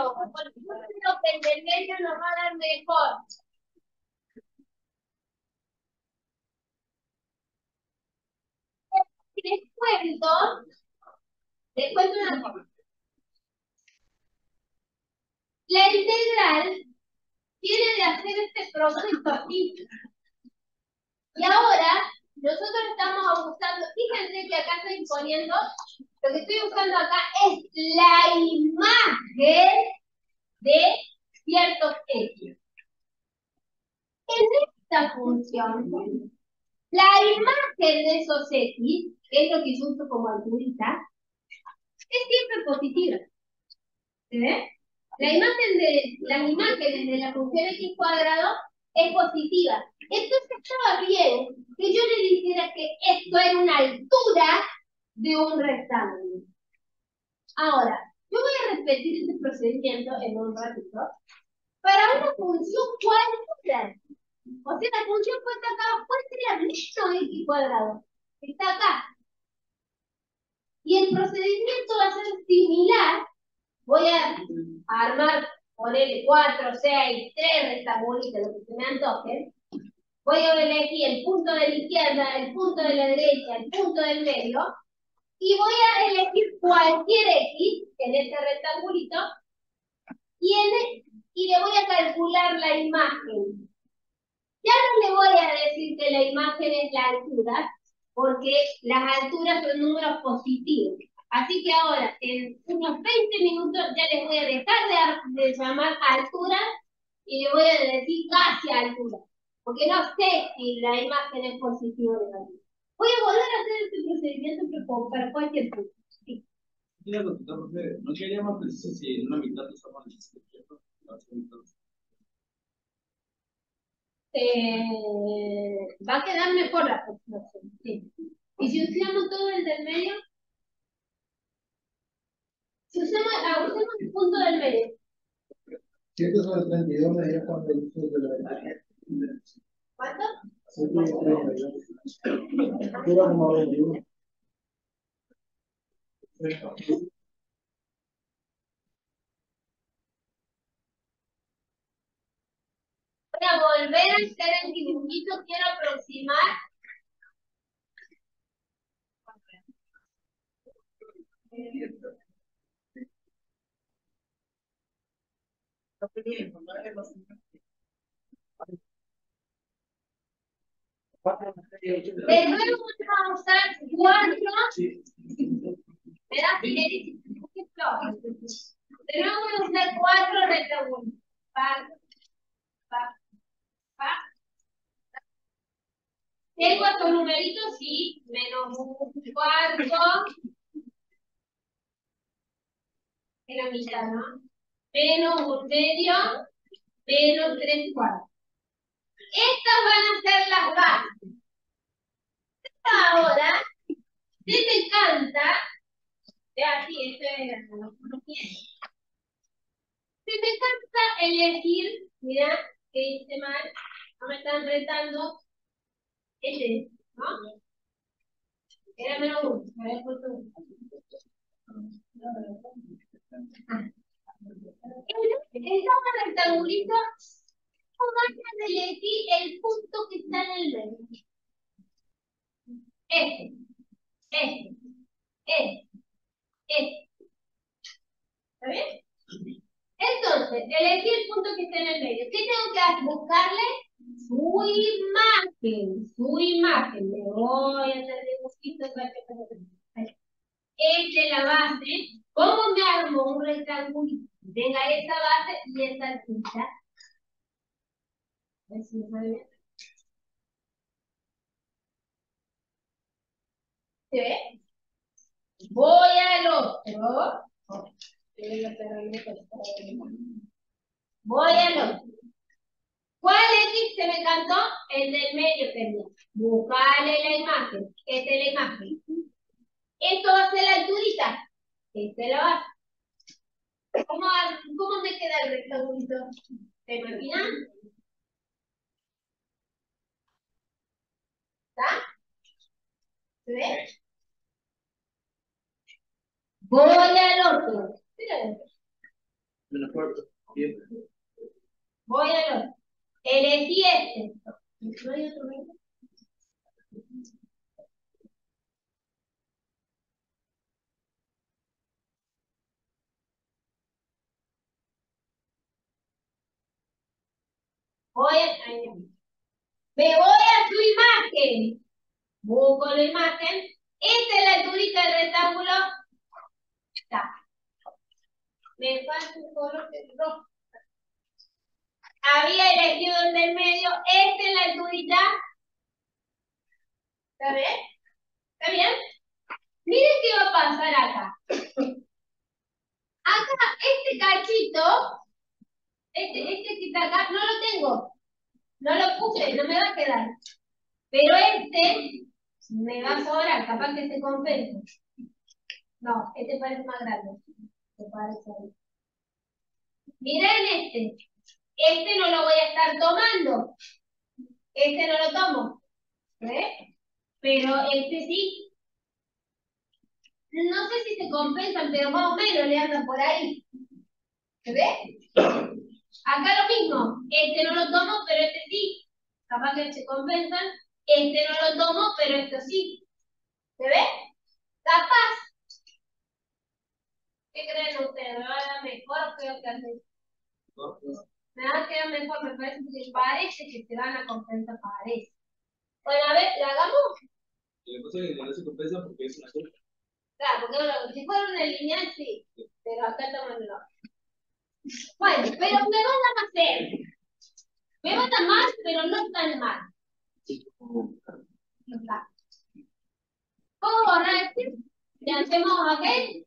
Porque yo creo que el del medio nos va a dar mejor. Les cuento, les cuento una cosa. La integral tiene de hacer este proceso aquí. Y ahora nosotros estamos usando, fíjense que acá estoy poniendo, lo que estoy usando acá es la imagen de ciertos hechos. En esta función, la imagen de esos X, que es lo que yo uso como alturita, es siempre positiva. ¿Se ve? La imagen de, las imágenes de la función X cuadrado es positiva. Entonces estaba bien que yo le dijera que esto era una altura de un rectángulo. Ahora, yo voy a repetir este procedimiento en un ratito para una función cualquiera. O sea, la función puesta acá puede ser menos x cuadrado. Está acá. Y el procedimiento va a ser similar. Voy a armar, ponerle 4, 6, 3 rectangulitos, lo que se me antoje. Voy a elegir el punto de la izquierda, el punto de la derecha, el punto del medio. Y voy a elegir cualquier X en este rectangulito. Y, en, y le voy a calcular la imagen. Ya no le voy a decir que la imagen es la altura, porque las alturas son números positivos. Así que ahora, en unos 20 minutos, ya les voy a dejar de, de llamar altura y le voy a decir casi altura. Porque no sé si la imagen es positiva o negativa. Voy a volver a hacer este procedimiento pero para cualquier cosa. Sí. No quería más preciso si en una mitad usamos el Eh, va a quedar mejor la aproximación. Sí. Y si usamos todo el del medio, si usamos, ah, usamos el punto del medio. 7 sobre 32 me dio cuando el uso de la ¿Cuánto? 7 sobre 32. Era como 21. Voy a volver a hacer el dibujito, quiero aproximar. De nuevo vamos a usar cuatro. ¿Me das De nuevo voy a usar cuatro rectángulos. Pa, pa, pa. Tengo estos numeritos, sí, menos un cuarto. En la mitad, ¿no? Menos un medio, menos tres cuartos. Estas van a ser las bases. Ahora, si te encanta, vea aquí, esto es Si te encanta elegir, mira, que hice mal, no me están retando, este, ¿no? Era menos uno, me había puesto uno. Ah. El rectangulito elegir el punto que está en el medio. Este, este, este, este. ¿Está bien? Entonces, elegir el punto que está en el medio. ¿Qué tengo que hacer? Buscarle su imagen, su imagen. Me voy a hacer dibujito para que Esta es la base. ¿Cómo me armo un rectángulo? Tenga esta base y esta altura. ¿Se ve? Voy al otro. Voy al otro. ¿Cuál X se me cantó? El del medio tenía. Buscale la imagen. Esta es la imagen. Esto va a ser la alturita. Esta es la base. ¿Cómo, cómo me queda el rectángulo? ¿Te imaginas? ¿Está? ¿Se ve? Voy al otro. Elegí este. Voy a... Me voy a su imagen. Busco la imagen. Esta es la alturita del rectángulo. Está. Me falta un color rojo. Había elegido el del medio. Esta es la alturita. ¿Está bien? ¿Está bien? Miren qué va a pasar acá. Acá, este cachito, este, este que está acá, no lo tengo. No lo puse, no me va a quedar. Pero este me va a sobrar, capaz que se compensa. No, este parece más grande. Se parece Miren este. Este no lo voy a estar tomando. Este no lo tomo. ¿Ves? Pero este sí. No sé si se compensan, pero más o menos le andan por ahí. ¿Se ve? Acá lo mismo, este no lo tomo, pero este sí. Capaz que se compensan. Este no lo tomo, pero esto sí. ¿Se ve? Capaz. ¿Qué creen ustedes? ¿Me va a dar mejor o peor que hacer? Me va a quedar mejor, me parece que parece que se van a compensar, parece. Bueno, a ver, ¿la hagamos? Que pasa es que no se compensa porque es una curva. Claro, porque si fuera una lineal, sí. Pero acá estamos en la bueno, pero me van a hacer. Me van a mal, pero no tan mal. ¿Cómo borrar este? Le hacemos aquel.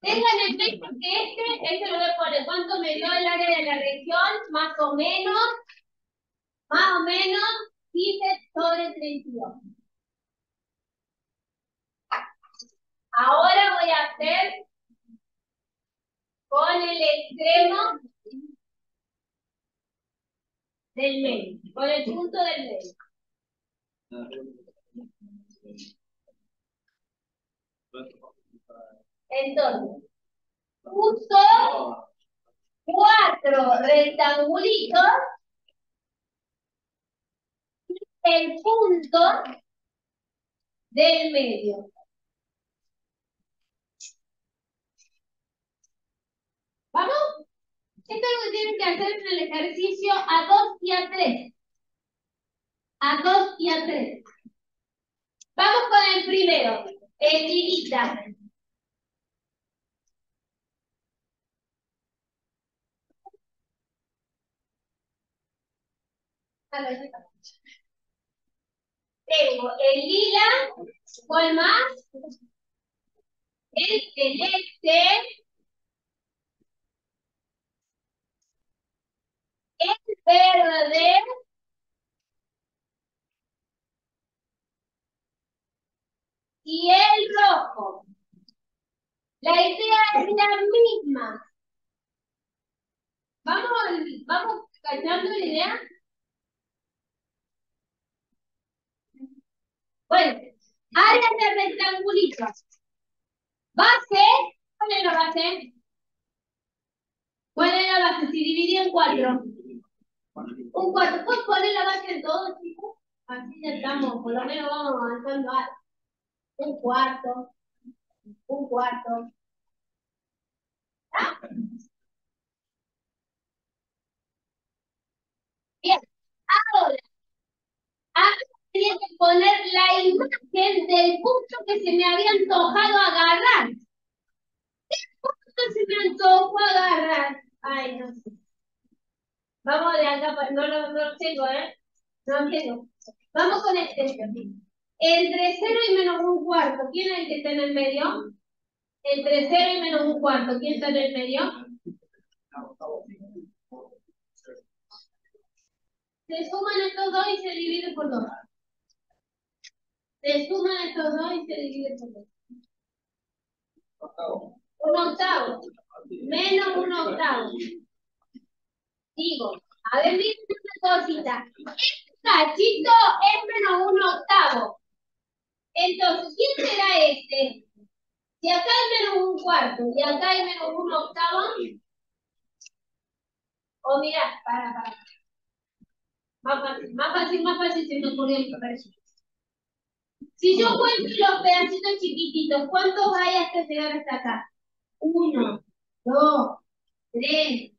Tengan en mente que este, este lo voy a poner. ¿Cuánto me dio el área de la región? Más o menos. Más o menos 15 sobre 32. Ahora voy a hacer con el extremo del medio, con el punto del medio. Entonces, puso cuatro rectangulitos el punto del medio. ¿Vamos? Esto es lo que tienen que hacer en el ejercicio a 2 y a 3. A 2 y a 3. Vamos con el primero, el lilita. Tengo el lila, ¿cuál más? El celeste, el verde, y el rojo. La idea es la misma. Vamos, vamos cachando la idea. Bueno, área de rectangulitos. Base, ¿cuál es la base? ¿Cuál es la base? Si dividí en cuatro. Un cuatro. ¿Puedes poner la base en todo, chicos? Así ya estamos, por lo menos vamos avanzando algo un cuarto, un cuarto. ¿Ah? Bien, ahora, ahora tenía que poner la imagen del punto que se me había antojado agarrar. ¿Qué punto se me antojó agarrar? Ay, no sé. Vamos de acá, no lo, no lo tengo, ¿eh? No lo tengo. Vamos con este. Entre 0 y menos un cuarto, ¿quién es el que está en el medio? Entre 0 y menos un cuarto, ¿quién está en el medio? Se suman estos dos y se divide por dos. Se suman estos dos y se divide por dos. Un octavo. Menos un octavo. Digo, a ver, una cosita. Este cachito es menos un octavo. Entonces, ¿quién será este? Si acá hay menos un cuarto y acá hay menos un octavo. O mira, para, para. Más fácil, más fácil, más fácil se me ocurrió el Si yo cuento los pedacitos chiquititos, ¿cuántos hay hasta llegar hasta acá? Uno, dos, tres,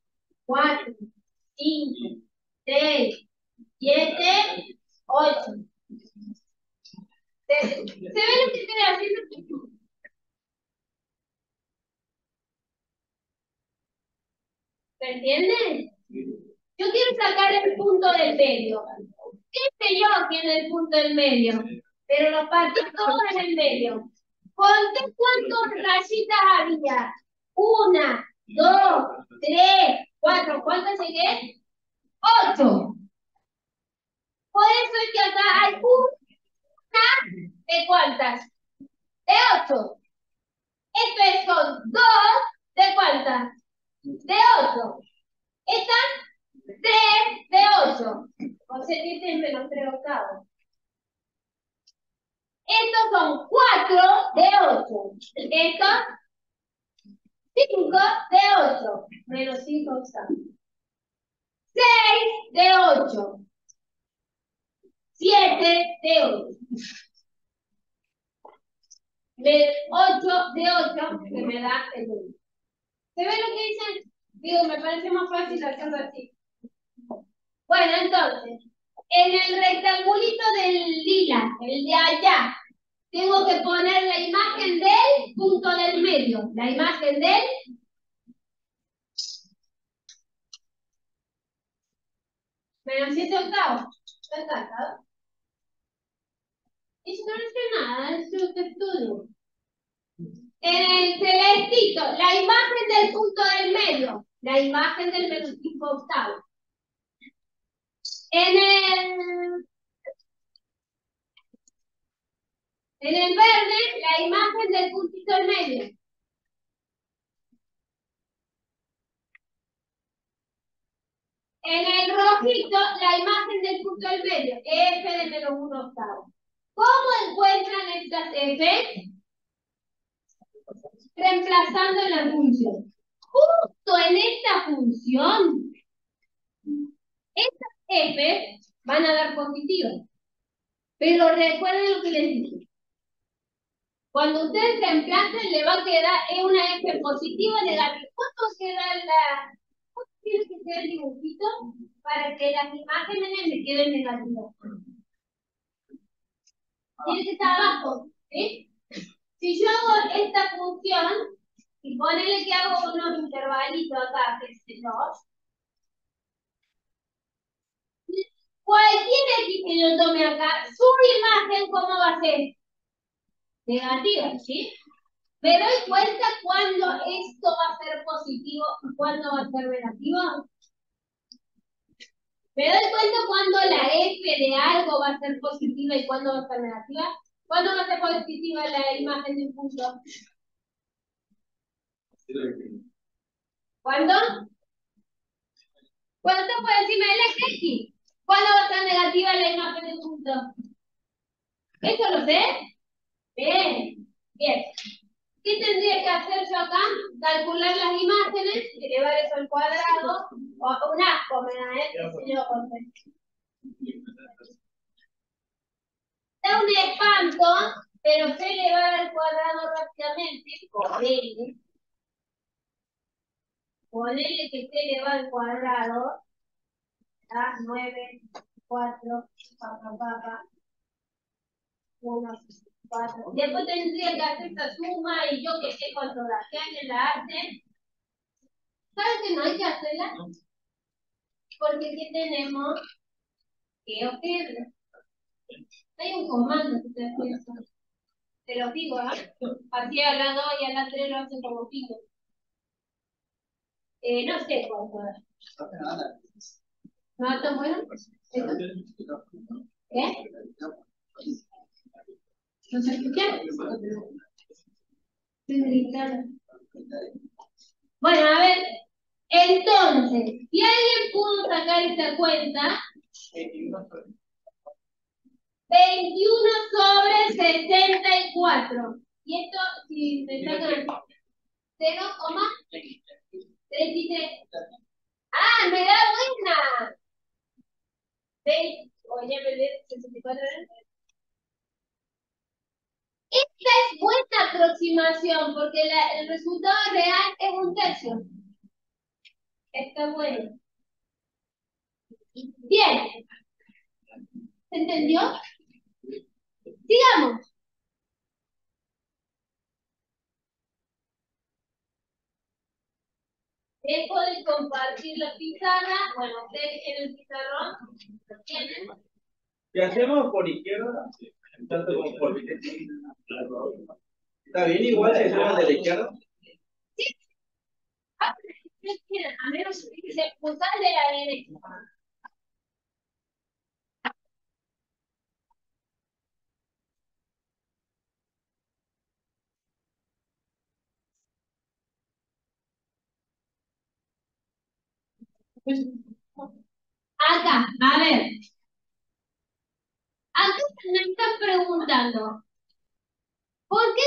cuatro, cinco, seis, siete, ocho. ¿Se, ve lo que estoy haciendo? ¿Se entiende? Yo quiero sacar el punto del medio. ¿Qué sé yo quién es el punto del medio? Pero lo partí todo en el medio. Conté cuántas rayitas había. Una, dos, tres, cuatro. ¿Cuántas llegué? Ocho. Por eso es que acá hay un ¿de cuántas? De ocho. Estos son dos, ¿de cuántas? De ocho. Estas, tres de ocho. O sea, tienen menos tres octavos. Estos son cuatro de ocho. Estos, cinco de ocho. Menos cinco octavos. Seis de ocho. Siete de ocho. De 8 de 8 que me da el 1. ¿Se ve lo que dicen? Digo, me parece más fácil hacerlo así. Bueno, entonces, en el rectangulito del lila, el de allá, tengo que poner la imagen del punto del medio. La imagen del... Menos 7 octavos. ¿Está encantado? Eso no es nada, es que estudio. En el celestito, la imagen del punto del medio, la imagen del menos 5 octavo. En el, en el verde, la imagen del puntito del medio. En el rojito, la imagen del punto del medio, F de menos 1 octavo. ¿Cómo encuentran estas F? reemplazando la función. Justo en esta función, estas f van a dar positivas. Pero recuerden lo que les dije. Cuando ustedes reemplacen, le va a quedar una f positiva negativa. ¿Cuánto queda la, cuánto tiene que ser el dibujito para que las imágenes me queden negativas? Tiene que estar abajo, ¿sí? Si yo hago esta función, y ponele que hago unos intervalitos acá, que es 2, cualquier X que yo tome acá, su imagen, ¿cómo va a ser? Negativa, ¿sí? ¿Me doy cuenta cuándo esto va a ser positivo y cuándo va a ser negativo? ¿Me doy cuenta cuándo la F de algo va a ser positiva y cuándo va a ser negativa? ¿Cuándo va a ser positiva la imagen de un punto? ¿Cuándo? Cuando está por encima del eje. ¿Cuándo va a ser negativa la imagen de un punto? ¿Eso lo sé? Bien, bien. ¿Qué tendría que hacer yo acá? Calcular las imágenes, elevar eso al cuadrado, o un asco me da, ¿eh? Si yo Da un espanto, pero sé elevar al cuadrado rápidamente, ponele. Ponele que se eleva al cuadrado, ¿verdad? 9, 4, papá, papá, 1, 4. Después tendría que hacer esta suma y yo que sé cuánto la gente la hace. ¿Sabes que no hay que hacerla? Porque aquí tenemos que obtener. Hay un comando que te eso. Te lo digo, ¿eh? Así a la 2 y a la 3 lo hacen como pico. Eh, no sé cuánto es. ¿No tan bueno? ¿Qué? ¿No se escucha? Bueno, a ver. Entonces, si alguien pudo sacar esta cuenta, 21 sobre 64. Y esto, si me sacan 0,33. ¡Ah, me da buena! ¿Veis? Oye, me 64 Esta es buena aproximación porque el resultado real es un tercio. Está bueno. Bien. ¿Se entendió? Sigamos. Dejo de compartir la pizarra. Bueno, ustedes tienen el pizarrón. ¿Lo tienen? ¿Qué hacemos por izquierda? Tanto. ¿Está bien igual si de la izquierda? Ah, menos se pulsar de la derecha. Acá, a ver. Acá me están preguntando, ¿por qué,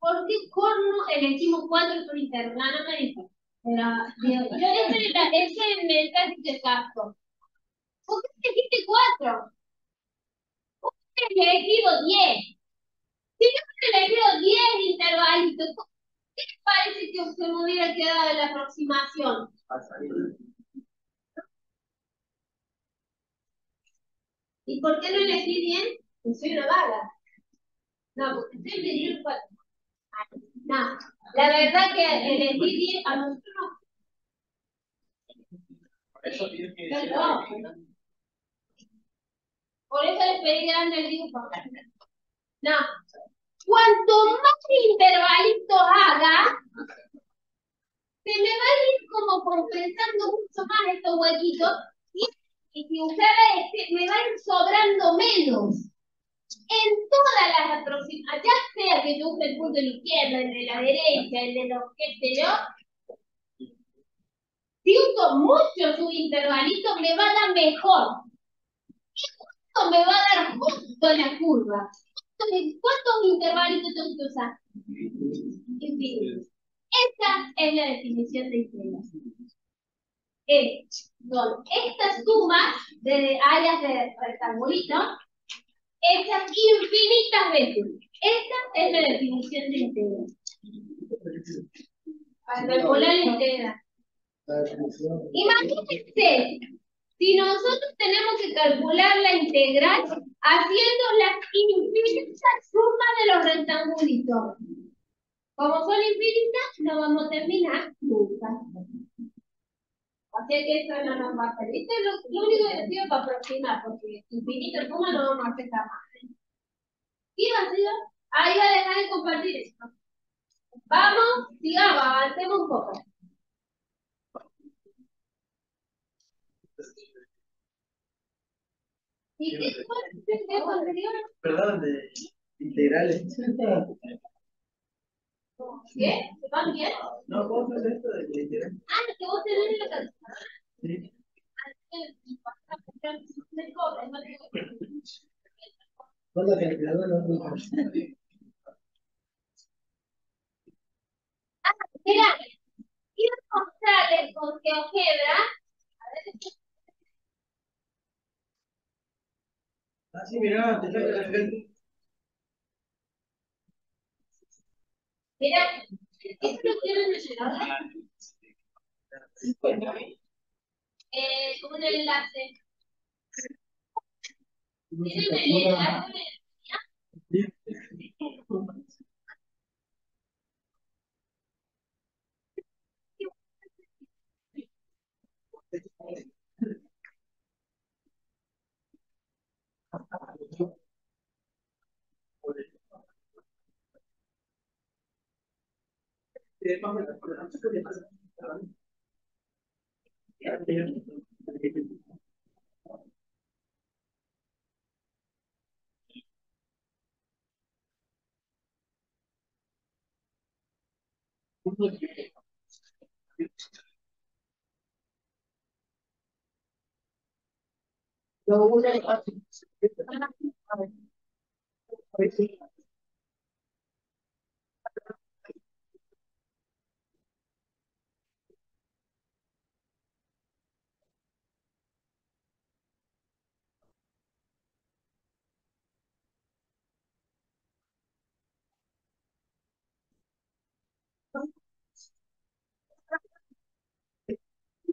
por qué corno elegimos cuatro por interno? No, me dijo. Yo, ese, ese mensaje que capto. ¿Por qué elegiste cuatro? Usted elegido diez. Si yo hubiera elegido diez intervalitos, ¿qué les parece que se me hubiera quedado en la aproximación? ¿Y por qué no elegí bien? Pues soy una vaga. No, porque estoy pidiendo cuatro. No, la verdad que elegí bien a nosotros no. Por eso tienes que decir. Por eso les pedí grande el dibujo. No. Cuanto más intervalitos haga, se me va a ir como compensando mucho más estos huequitos y si usara este, me va a ir sobrando menos. En todas las aproximaciones, ya sea que yo use el punto de la izquierda, el de la derecha, el de los qué sé yo, si uso mucho su intervalito, me va a dar mejor. Justo me va a dar justo la curva. ¿Cuántos intervalitos tengo que usar? infinitos. Esta es la definición de integral. Es, son estas sumas de áreas de rectangulito hechas infinitas veces. Esta es la definición de integral. Para calcular la integral. Imagínense, si nosotros tenemos que calcular la integral haciendo las infinitas sumas de los rectangulitos. Como son infinitas, no vamos a terminar nunca. Así que eso no nos va a hacer. Esto es lo, lo único que digo para aproximar, porque infinitas sumas no vamos a hacer jamás. ¿Sí, vacío? Ahí va a dejar de compartir esto. Vamos, sigamos, avancemos un poco. ¿Y qué el? Perdón, de integrales. ¿Qué? ¿Se van bien? No, ¿cómo es esto de integral? Ah, que vos tenés en la cabeza. Sí. Con la calculadora no no. Ah, mira, quiero mostrarles con GeoGebra. A ver, Ah, sí, mirá, te saca la gente. Mira, ¿esto lo tienen de llegar? Eh, un enlace. ¿Tienen el calcula. enlace?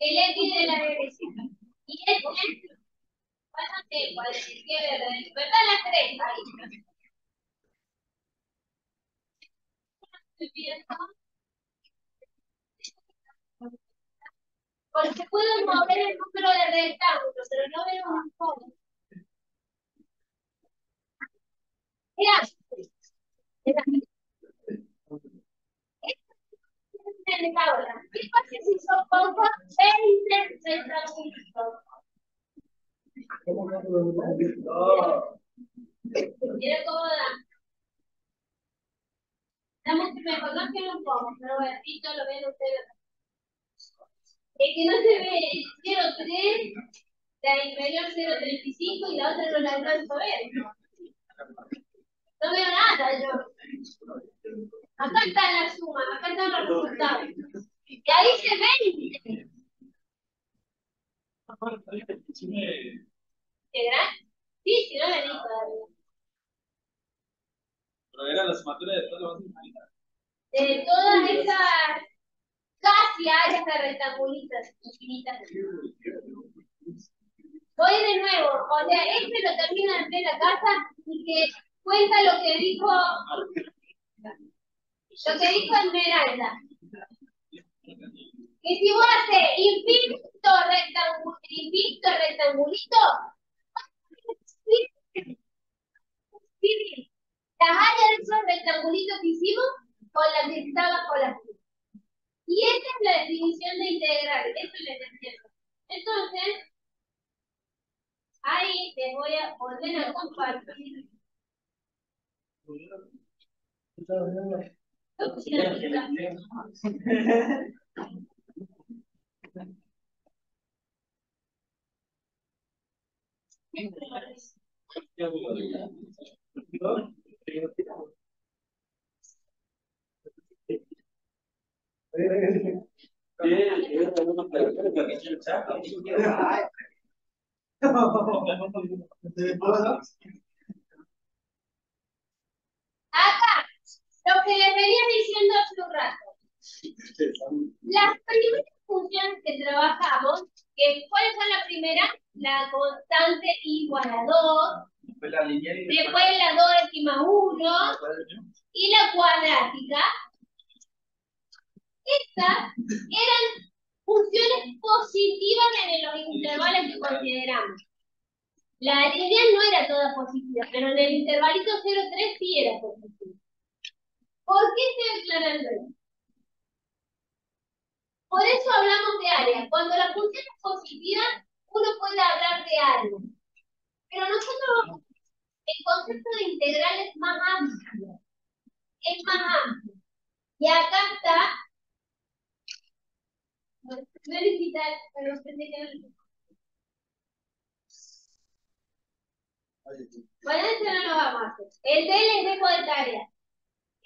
El X de la derecha. Y este, sí, por el izquierda, ¿verdad? Las tres, ahí. Porque puedo mover el número de rectángulos, pero no veo un cómo. Mira, aula. ¿Qué pasa si son pongo 20 rectángulos? ¿Cómo calculo el número? No. Mira cómo da. Dame que me conozcan un poco, pero bueno, y todo lo ven ustedes. Es que no se ve 0,3, la inferior 0,35 y la otra no la ver. No veo nada yo. Acá está la suma, acá están los resultados. Y ahí 20. ¿Qué gran? Sí, si no venís todavía. Pero era la sumatoria de todas las infinitas. De todas esas casi áreas de rectangulitas infinitas. Voy de nuevo, o sea, este lo termina en la casa y que cuenta lo que dijo, lo que dijo Esmeralda. Que si vos haces infinito rectangulito, infinito rectangulito, Las áreas de esos rectangulitos que hicimos con la que estaba con la Y esta es la definición de integral. Eso les entiendo. Entonces, ahí les voy a volver a compartir. Acá, lo que les venía diciendo hace un rato. Las primeras funciones que trabajamos, que ¿cuál fue la primera? La constante igual a 2, Después la lineal y después la 2x más 1 y la cuadrática. Estas eran funciones positivas en los intervalos que consideramos. La lineal no era toda positiva, pero en el intervalito 0,3 sí era positiva. ¿Por qué estoy aclarando esto? Por eso hablamos de área. Cuando la función es positiva, uno puede hablar de algo. Pero nosotros, el concepto de integral es más amplio. Es más amplio. Y acá está. Bueno, esto no lo vamos a hacer. El D les dejo de tarea.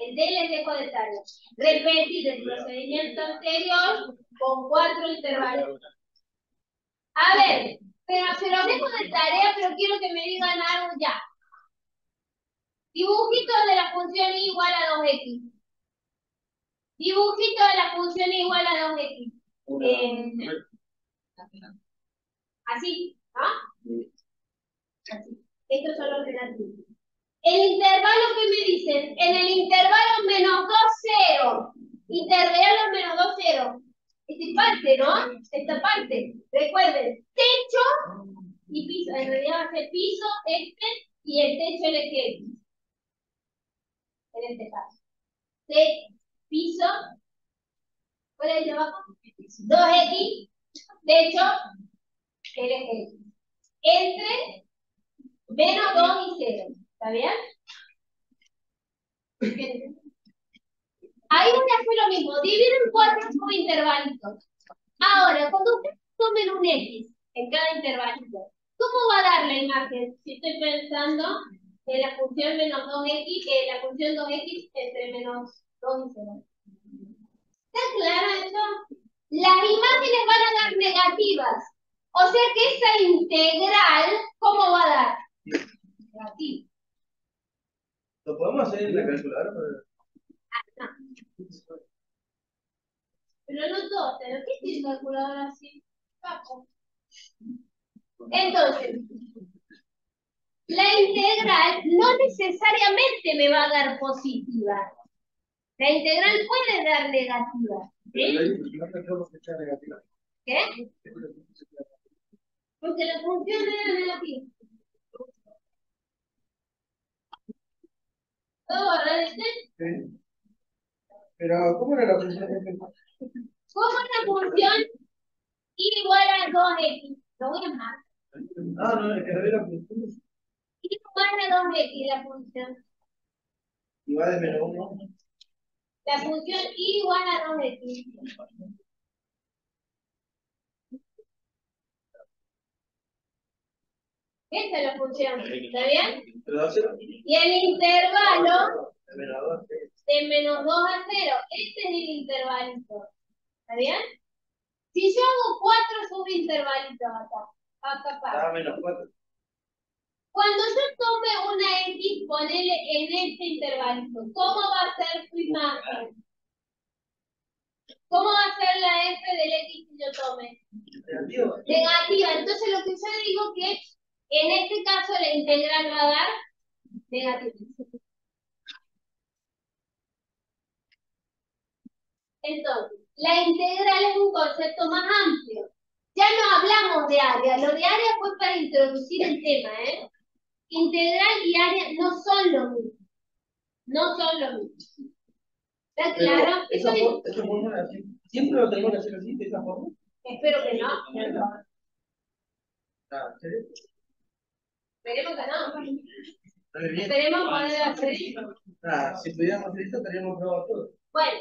El D les dejo de tarea. Repetir el procedimiento anterior con cuatro intervalos. A ver, pero se los dejo de tarea, pero quiero que me digan algo ya. Dibujito de la función igual a 2x. Dibujito de la función igual a 2x. Eh, así, ¿no? Así. Estos son los relativos. El intervalo que me dicen, en el intervalo menos 2, 0. Intervalo menos 2, 0. Esta parte, ¿no? Esta parte. Recuerden, techo y piso. En realidad va a ser piso, este, y el techo el X. En este caso. Techo, piso. ¿Cuál es el de abajo? 2X, techo, LX. Entre menos 2 y 0. ¿Está bien? Ahí voy a hacer lo mismo. Divido en cuatro subintervalitos. Ahora, cuando ustedes tomen un X en cada intervalito, ¿cómo va a dar la imagen? Si estoy pensando en la función menos 2X, en la función 2X entre menos 2 y 0. ¿Está claro eso? Las imágenes van a dar negativas. O sea que esa integral, ¿cómo va a dar? Negativo. ¿Lo podemos hacer en la calculadora? Ah, no. Pero no todo, pero ¿qué tiene calculadora así? Paco. Entonces, la integral no necesariamente me va a dar positiva. La integral puede dar negativa. ¿Qué? Porque la función era negativa. ¿Puedo borrar este? Pero, ¿cómo era la función? ¿Cómo es la función y igual a 2x? Lo voy a marcar. Ah, no, es que la función. Y igual a 2x la función. Va de menos uno. La función y igual a 2x. Esta es la función, ¿está bien? Y el intervalo De menos dos, sí. de menos 2 a 0. Este es el intervalito. ¿Está bien? Si yo hago cuatro subintervalitos acá, acá, acá. Estaba menos cuatro. Cuando yo tome una X, ponele en este intervalito, ¿cómo va a ser su imagen? ¿Cómo va a ser la F del X que yo tome? Negativo. Negativa. Entonces lo que yo digo que en este caso la integral va a dar negativa. Entonces, la integral es un concepto más amplio. Ya no hablamos de área. Lo de área fue para introducir el tema, ¿eh? Integral y área no son lo mismo. No son lo mismo. ¿Está claro? esa, for- esa forma es. ¿Siempre lo tenemos que hacer así, de esa forma? espero que no. Ah, no. Está bien. Esperemos poder hacer. Ah, si pudiéramos hacer esto, estaríamos probado todo. Bueno,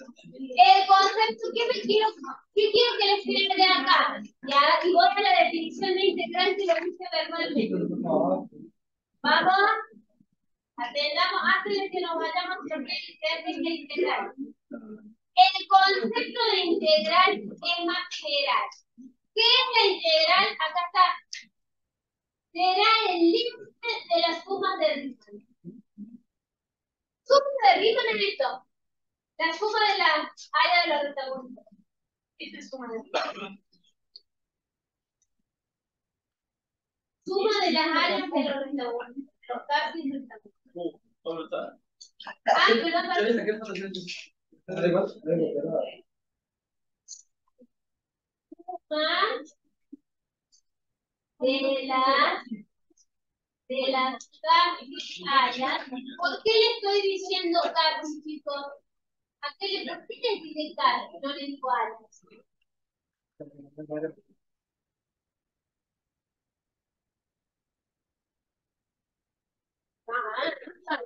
el concepto, ¿qué, me quiero, qué quiero que les quede de acá? Ya, y voy a la definición de integral que lo dice verbalmente. Vamos, atendamos antes de que nos vayamos porque ustedes es integral. El concepto de integral es más general. ¿Qué es la integral? Acá está. Será el límite de las sumas de Riemann. Sumas de Riemann es esto. La suma de la área de los rectángulos. Esta es suma de Riemann. Suma de las áreas de los rectángulos. Los casi rectángulos. Ah, perdón, perdón saqué las anotaciones. Además, luego, ¿verdad? Suma de las de las áreas. ¿Por qué le estoy diciendo casi, chicos? ¿A qué le, ¿Por qué le? No le digo áreas. Ah,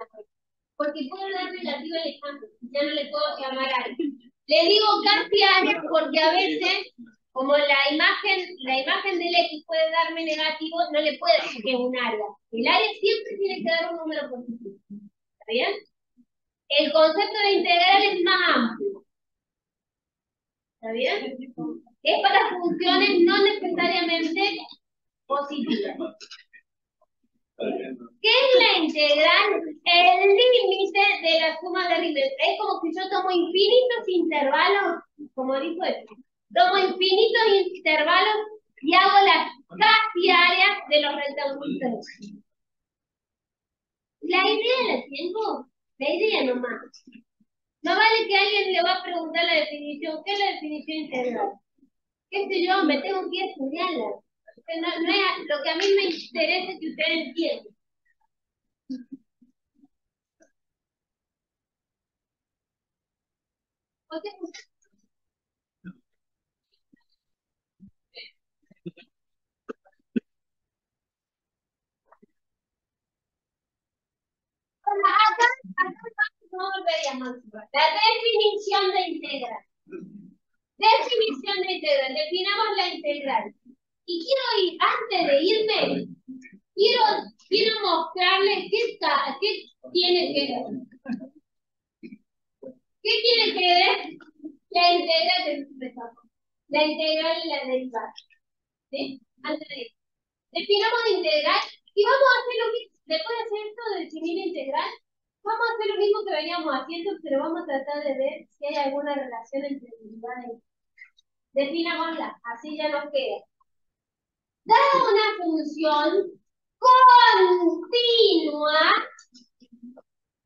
Porque puedo dar relativa al ejemplo, ya no le puedo llamar área. Le digo casi área porque a veces, como la imagen, la imagen del X puede darme negativo, no le puedo decir que es un área. El área siempre tiene que dar un número positivo. ¿Está bien? El concepto de integral es más amplio. ¿Está bien? Es para funciones no necesariamente positivas. ¿Qué es la integral? El límite de la suma de Riemann. Es como si yo tomo infinitos intervalos, como dijo él, tomo infinitos intervalos y hago las casi áreas de los rectángulos. La idea la tengo, la idea nomás. No vale que alguien le va a preguntar la definición. ¿Qué es la definición integral? ¿Qué sé yo? Me tengo que estudiarla. No, no lo que a mí me interesa es que ustedes entiendan. Ok. Bueno, acá, acá no volveríamos. La definición de integral. Definición de integral. Definamos la integral. Y quiero ir, antes de irme, quiero, quiero mostrarles qué, qué tiene que ver. ¿Qué tiene que ver? La integral de La integral y la derivada. ¿Sí? Antes de ir. Definamos integral y vamos a hacer lo mismo. Después de hacer esto de definir integral, vamos a hacer lo mismo que veníamos haciendo, pero vamos a tratar de ver si hay alguna relación entre derivada y Definámosla, así ya nos queda. Dada una función continua,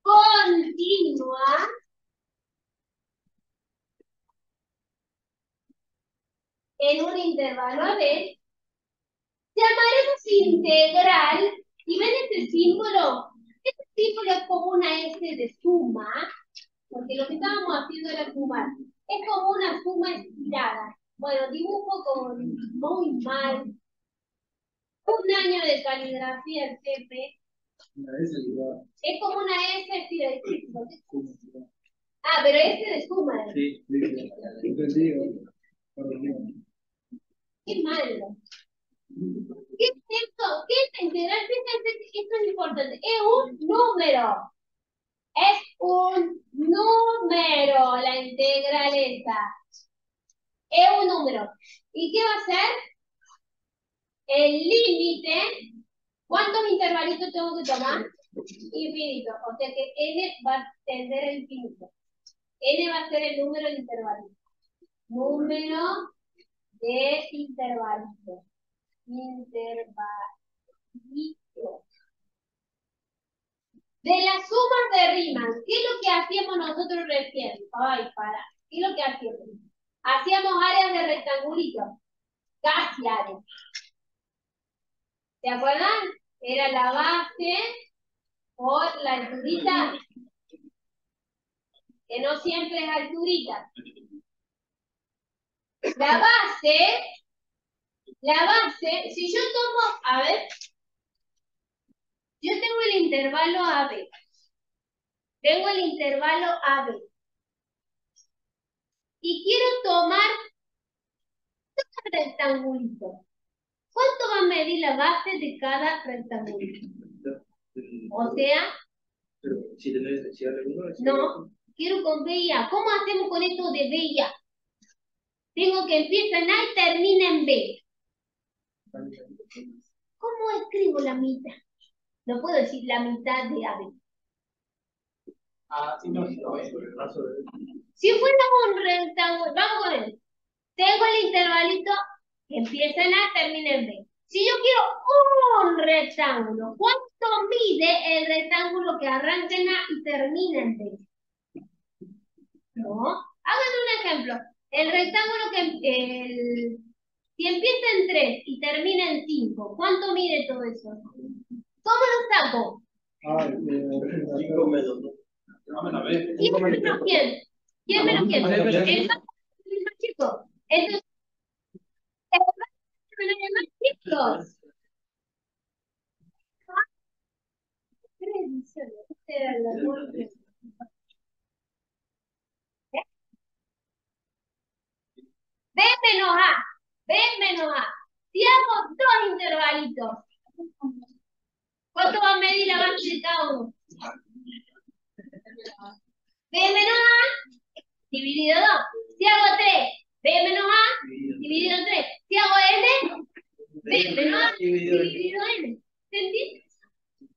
continua, en un intervalo ver, llamaremos integral, y ven este símbolo, este símbolo es como una S de suma, porque lo que estábamos haciendo era sumar, es como una suma estirada. Bueno, dibujo con muy mal, un año de caligrafía en CP, Una se iba es como una S estirada. Ah, pero S de suma, Sí. entendido. corregido. qué malo. ¿Qué es esto? ¿Qué es integral? Fíjense esto es importante. Es un número. Es un número la integral esta. Es un número. ¿Y qué va a ser? El límite. ¿Cuántos intervalitos tengo que tomar? Infinito. O sea que n va a tender a infinito. n va a ser el número de intervalitos. Número de intervalitos. Intervalitos. De las sumas de Riemann, ¿qué es lo que hacíamos nosotros recién? Ay, para. ¿Qué es lo que hacíamos? Hacíamos áreas de rectangulito. Casi áreas. ¿Se acuerdan? Era la base por la alturita. que no siempre es alturita. La base, la base, si yo tomo, a ver, yo tengo el intervalo AB. Tengo el intervalo AB. Y quiero tomar un rectangulito. ¿Cuánto va a medir la base de cada rectangulito? O sea, no, quiero con B y A. ¿Cómo hacemos con esto de B y A? Tengo que empieza en A y termina en B. ¿Cómo escribo la mitad? No puedo decir la mitad de AB. Ah, sí, no, Si fuera un rectángulo, vamos con él. Tengo el intervalito que empieza en A, termina en B. Si yo quiero un rectángulo, ¿cuánto mide el rectángulo que arranca en A y termina en B? ¿No? Hagan un ejemplo. El rectángulo que el, si empieza en 3 y termina en 5, ¿cuánto mide todo eso? ¿Cómo lo saco? Ah, eh, Cinco menos, ¿no? Dame la vez. ¿Quién menos quién? ¿Quién menos quién? El más chico. Entonces, el más menos el más chico. Menos A. B menos A. Si hago dos intervalitos, ¿cuánto va a medir la base de cada uno? B menos A dividido 2. Si hago 3, B menos A dividido 3. Si hago N, B menos A Dividido N. ¿Se entiende?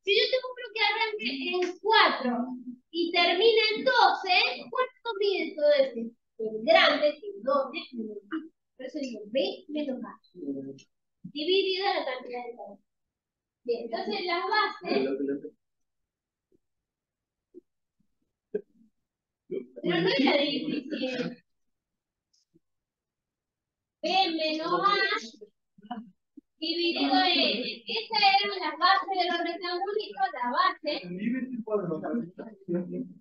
Si yo tengo un que arranque en 4 y termina en 12, ¿cuánto mide todo eso? El grande, 12, menos A. Por eso digo B menos A. Dividido la cantidad de cada. Bien, entonces las bases, pero no era difícil. B menos A dividido en N. Estas eran las bases de los rectangulitos, la base.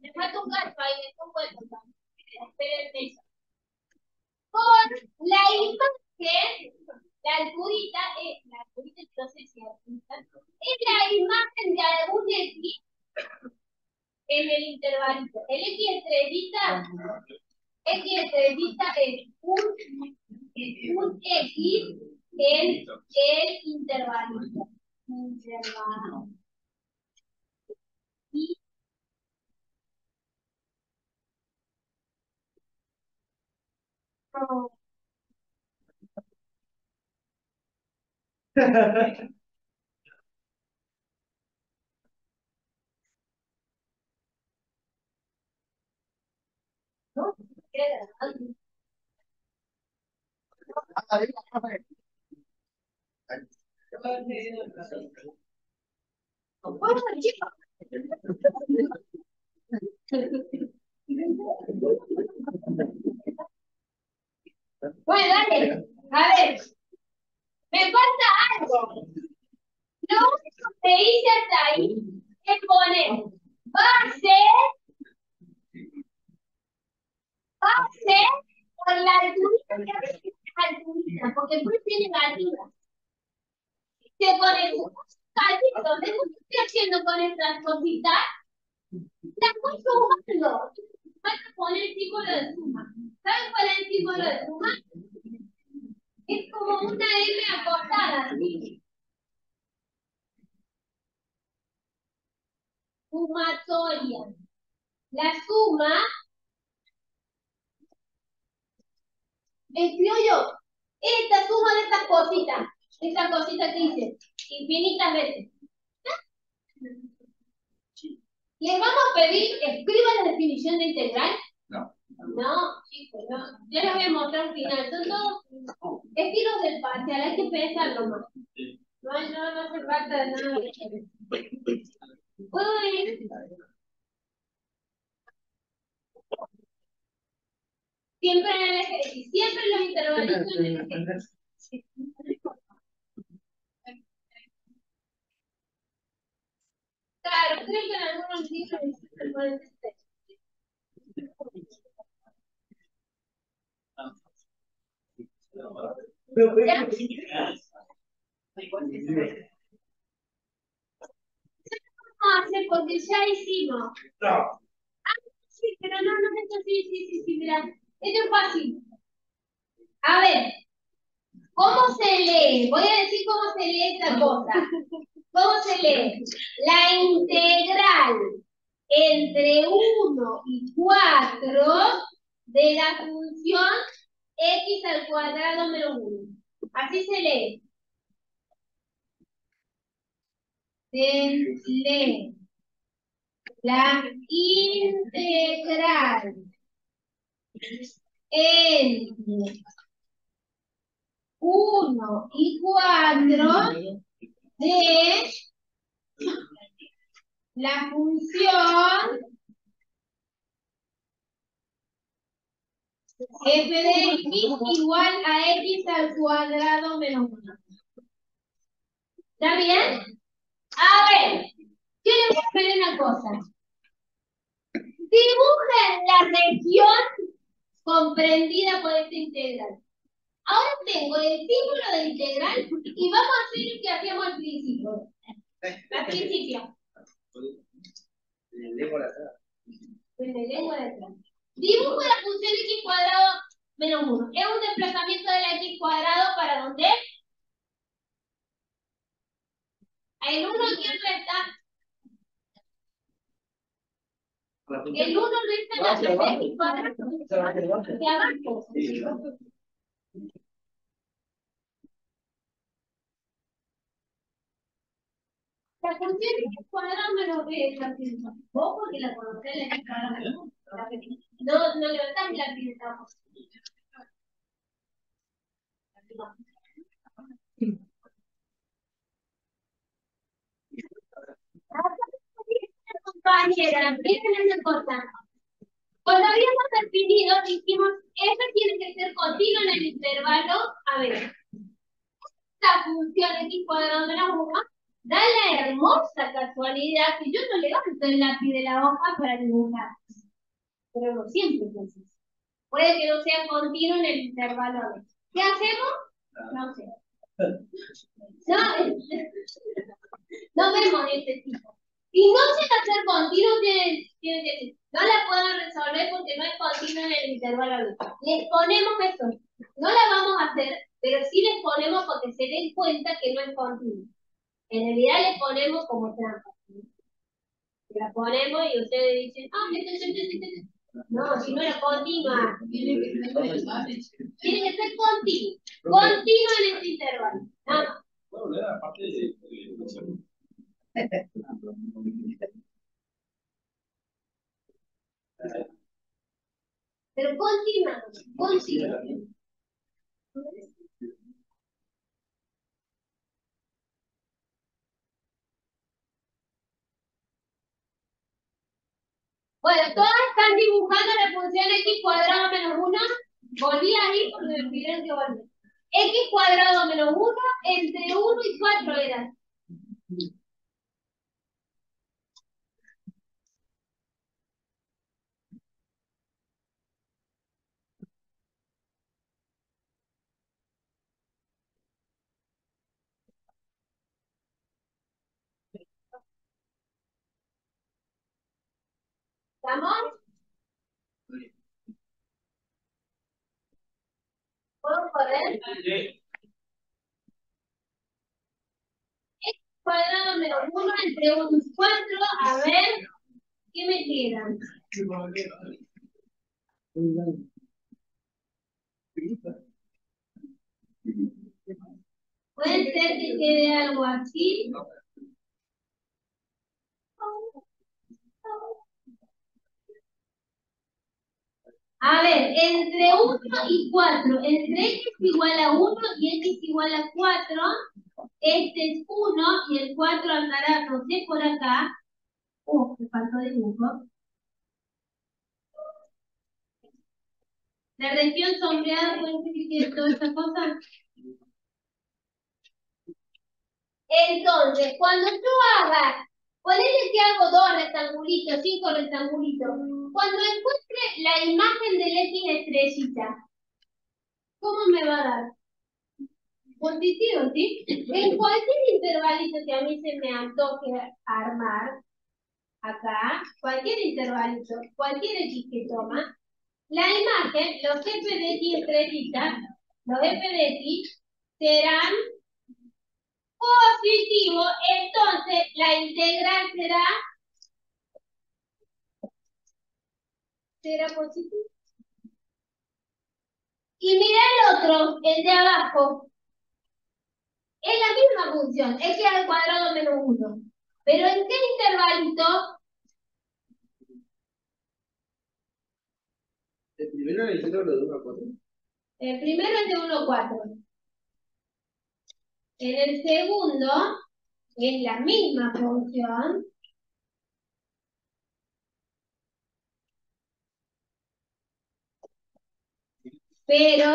Me falta un gato ahí, me pongo el botón. Con la imagen, la alturita es, la alturita no sé si es la imagen de algún X en el intervalito. El X estrellita, X estrellita es un, es un X en el intervalito. Intervalo. no. Bueno, dale. A ver. Me falta algo. Lo único que hice hasta ahí es poner base, base por la altura, altura, porque después tiene negativa. Se pone un caldito, ¿ves lo que estoy haciendo con estas cositas? Las voy sumando. El símbolo de suma. ¿Saben cuál es el símbolo de suma? Es como una M acostada, ¿sí? Sumatoria. La suma, escribo yo, esta suma de estas cositas, estas cositas que hice, infinitas veces. Les vamos a pedir, escriban la definición de integral. No. No, chicos, no. Yo les voy a mostrar al final. Son todos estilos del parcial, hay que pensarlo más. No, no, no hace falta de nada. ¿Puedo ir? Siempre en el eje, siempre en los intervalitos en Claro, creo que en algunos libros se pueden vamos a hacer porque ya hicimos. No. Ah, sí, pero no, no es así, sí, sí, sí, mirá. Esto es fácil. A ver, ¿cómo se lee? Voy a decir cómo se lee esta cosa. ¿Cómo se lee? La integral entre 1 y 4 de la función x al cuadrado menos 1. Así se lee. Se lee la integral entre 1 y 4 de la función f de x igual a x al cuadrado menos 1. ¿Está bien? A ver, yo les voy una cosa. Dibujen la región comprendida por esta integral. Ahora tengo el símbolo de integral y vamos a hacer lo que hacíamos al principio. Al principio. Leo la. Pues detrás. Dibujo la función x cuadrado menos 1. Es un desplazamiento de la x cuadrado para dónde? El 1 quién resta. El 1 resta la Hacia abajo. x cuadrado. Hacia abajo. La función x cuadrado menos b es la misma. Vos porque la conocés la uno. No, no levantás la pinta. Compañera, miren esa cosa. Cuando habíamos definido, dijimos, eso tiene que ser continuo en el intervalo. A ver, esta función x cuadrado menos 1 da la hermosa casualidad que yo no levanto el lápiz de la hoja para dibujar. Pero no siempre entonces. Puede que no sea continuo en el intervalo. ¿Qué hacemos? No sé. No, no vemos este tipo. Si no a ser continuo, tiene, tiene que ser. No la puedo resolver porque no es continuo en el intervalo. Les ponemos esto. No la vamos a hacer, pero sí les ponemos porque se den cuenta que no es continuo. En realidad le ponemos como trampa. La ponemos y ustedes dicen, ah, esto, esto, esto, esto. No, si no era continua. Tiene que ser continuo. Continuo en este intervalo. Nada más. Bueno, de, de, de- Pero continua. Continua. Bueno, todas están dibujando la función x cuadrado menos 1. Volví ahí porque me pidieron que volví. x cuadrado menos 1 entre 1 y 4 era. ¿Estamos? ¿Puedo correr? Sí. X cuadrado menos 1 entre 1 y 4. A ver, ¿qué me quedan? Puede ser que quede algo así. A ver, entre 1 y 4, entre x igual a 1 y x igual a 4, este es 1 y el 4 andará, sé, por acá. Uh, me faltó dibujo. La región sombreada puede ser que quede toda esta cosa. Entonces, cuando yo haga, ponele que hago dos rectangulitos, cinco rectangulitos. Cuando encuentre la imagen del X estrellita, ¿cómo me va a dar? positivo, ¿sí? En cualquier intervalito que a mí se me antoje armar, acá, cualquier intervalito, cualquier X que toma, la imagen, los f de X estrellitas, los f de X, serán positivos, entonces la integral será será positivo. Y mira el otro, el de abajo. Es la misma función, x al cuadrado menos 1. Pero ¿en qué intervalito? El primero es el de 1 a 4. El primero es de 1 a 4. En el segundo es la misma función. Pero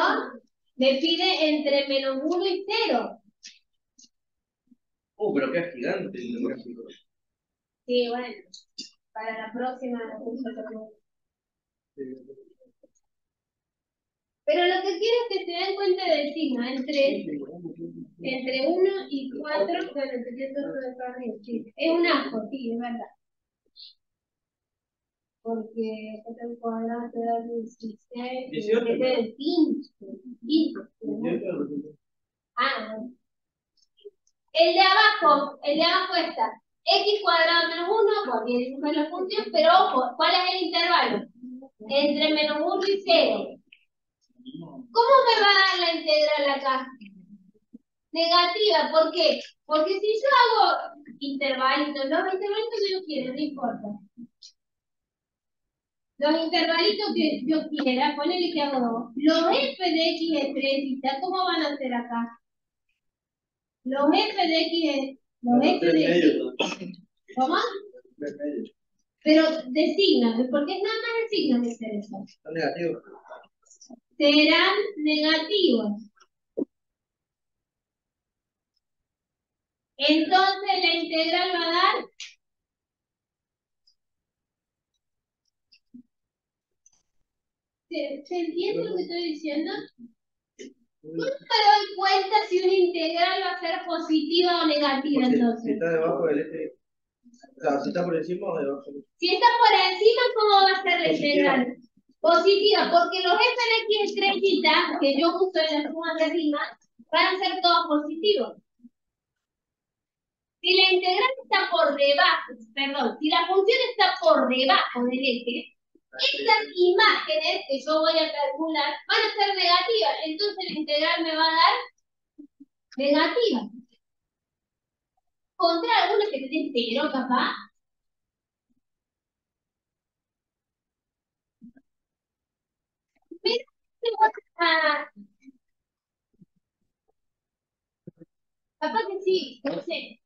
me pide entre menos 1 y 0. Uh, pero qué gigante el gráfico. Sí, bueno. Para la próxima Pero lo que quiero es que se den cuenta del signo. Entre, entre 1 y 4, bueno, entre sí. Es un asco, sí, es verdad. Porque el cuadrado te da 16, 17 del 15. 15. Ah, no. El de abajo, el de abajo está x cuadrado menos 1, porque dibujar la función, pero ojo, ¿cuál es el intervalo? Entre menos 1 y 0. ¿Cómo me va a dar la integral acá? Negativa, ¿por qué? Porque si yo hago intervalitos, los intervalitos yo quiero, no importa. Los intervalitos que yo quiera, ponele que hago dos. Los f de x estrellitas, ¿cómo van a ser acá? Los f de x, los f de x. ¿Cómo? Pero de signo, porque es nada más de signo que interesa. Son negativos. Serán negativos. Entonces la integral va a dar ¿Se, ¿Se entiende lo que estoy diciendo? ¿Cómo me doy cuenta si una integral va a ser positiva o negativa Porque entonces? Si está debajo del eje. O sea, si está por encima o debajo. Si está por encima, ¿cómo va a ser la integral? Positiva, porque los f de x estrellitas que yo uso en la suma de arriba van a ser todos positivos. Si la integral está por debajo, perdón, si la función está por debajo del eje, estas imágenes que yo voy a calcular van a ser negativas, entonces la integral me va a dar negativa. Contra alguna que te cero, capaz. Capaz que sí, no sé.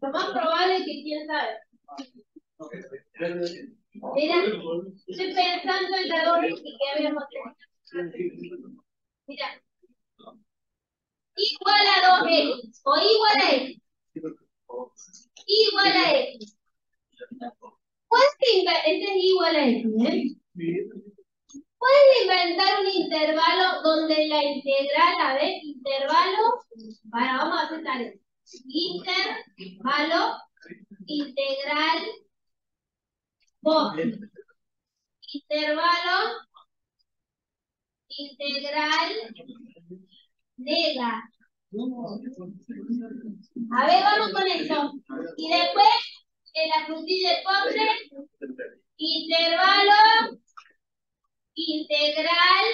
Lo más probable es que quién sabe. Mira, estoy pensando en la doble que habíamos tenido. Mira. Igual a 2x o igual a x. Igual a x. Este es igual a x, ¿eh? Puedes inventar un intervalo donde la integral, a ver, intervalo, para, vamos a hacer tarea. Intervalo, integral. Intervalo, integral, nega. A ver, vamos con eso. Y después, en la frutilla de postre, intervalo, integral,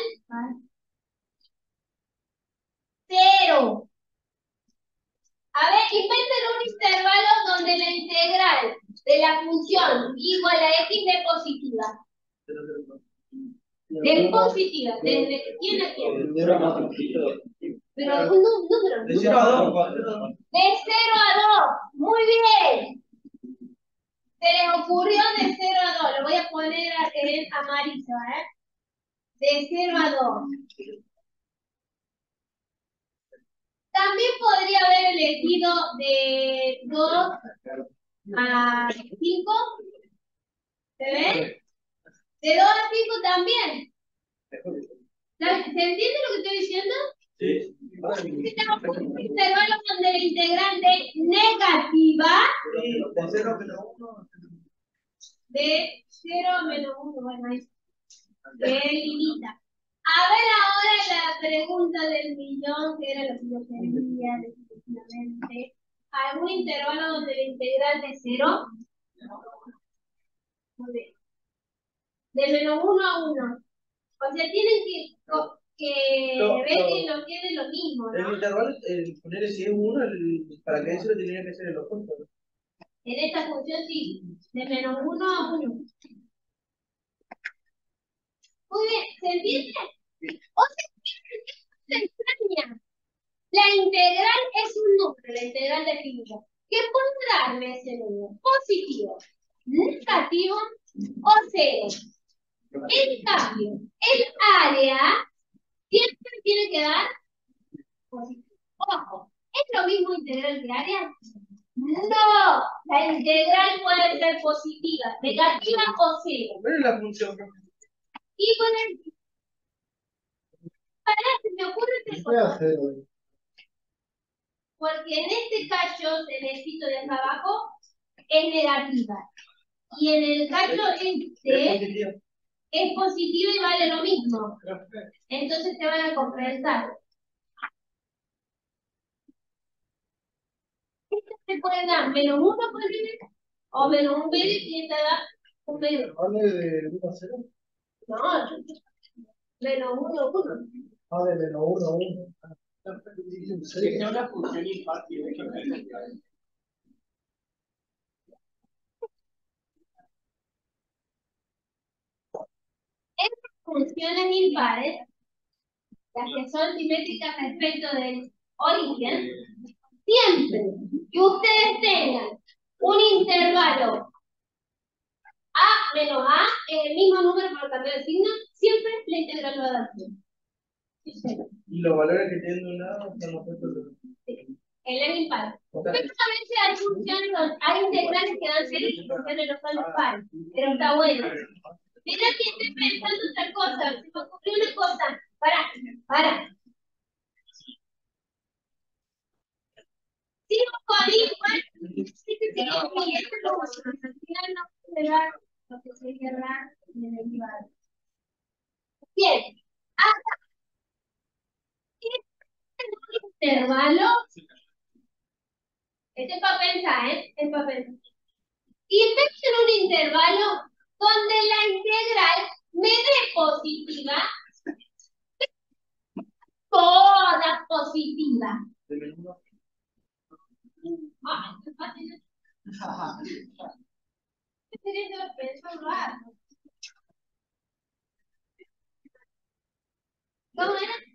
cero. A ver, inventen un intervalo donde la integral de la función igual a x de positiva. De positiva, desde quién a quién. Pero un número. De 0 a 2. De 0 a 2. Muy bien. Se les ocurrió de 0 a 2. Lo voy a poner a- en amarillo, ¿eh? De 0 a 2. También podría haber elegido de 2 a 5. ¿Se ve? De 2 a 5 también. ¿Se entiende lo que estoy diciendo? Sí. Un intervalo donde la integrante negativa de cero menos uno. de 0 a menos 1, bueno, ahí se limita. A ver ahora la pregunta del millón, que era lo que yo quería, definitivamente. ¿Algún intervalo donde la integral de 0? Muy bien. De menos 1 a 1. O sea, tienen que, que No, ver no. que no quede lo mismo, El ¿no? intervalo, el ponerle si es uno, el, para que eso tendría que ser el opuesto. En esta función sí, de menos 1 a 1. Muy bien, ¿se entiende? O sea, se extraña. La integral es un número, la integral de química. ¿Qué puede darme ese número? Positivo, negativo o cero. En cambio, el área siempre tiene que dar positivo. Ojo, ¿es lo mismo integral que área? No, la integral puede ser positiva, negativa o cero. ¿Cuál es la función? Y con el... Se me ocurre otra ¿Qué cosa. hacer? Porque en este cacho celestito de acá abajo es negativa. Y en el cacho Es este es positivo y vale lo mismo. Entonces se van a compensar. Esto se puede dar menos uno por el o menos un medio y esta da un medio. ¿Vale de 1 a 0? No, menos uno, uno. Ah, de menos 1 a 1. Que sea una función ver. Estas funciones impares, las que son simétricas respecto del origen, siempre que ustedes tengan un intervalo a menos a, es el mismo número por cambiar de signo, siempre la integral va a dar cero. Sí, cero. Y los valores que tienen de un lado están opuestos del otro. Él es impar. Veces hay funciones, hay integrales que dan cero y funciones no son impares, pero está bueno. Mira que estoy pensando otra cosa, se me ocurrió una cosa. Para, para. Sigo con igual. Sí, sí, sí, sí, lo bueno. Al final no dar lo que se querrá en el derivado. Bien, acá. Es intervalo. Este es para pensar, ¿eh? Es para pensar. Y pienso en un intervalo donde la integral me dé positiva, toda positiva. Ah, esto es fácil. Este sería de pensar un rato. ¿Cómo era?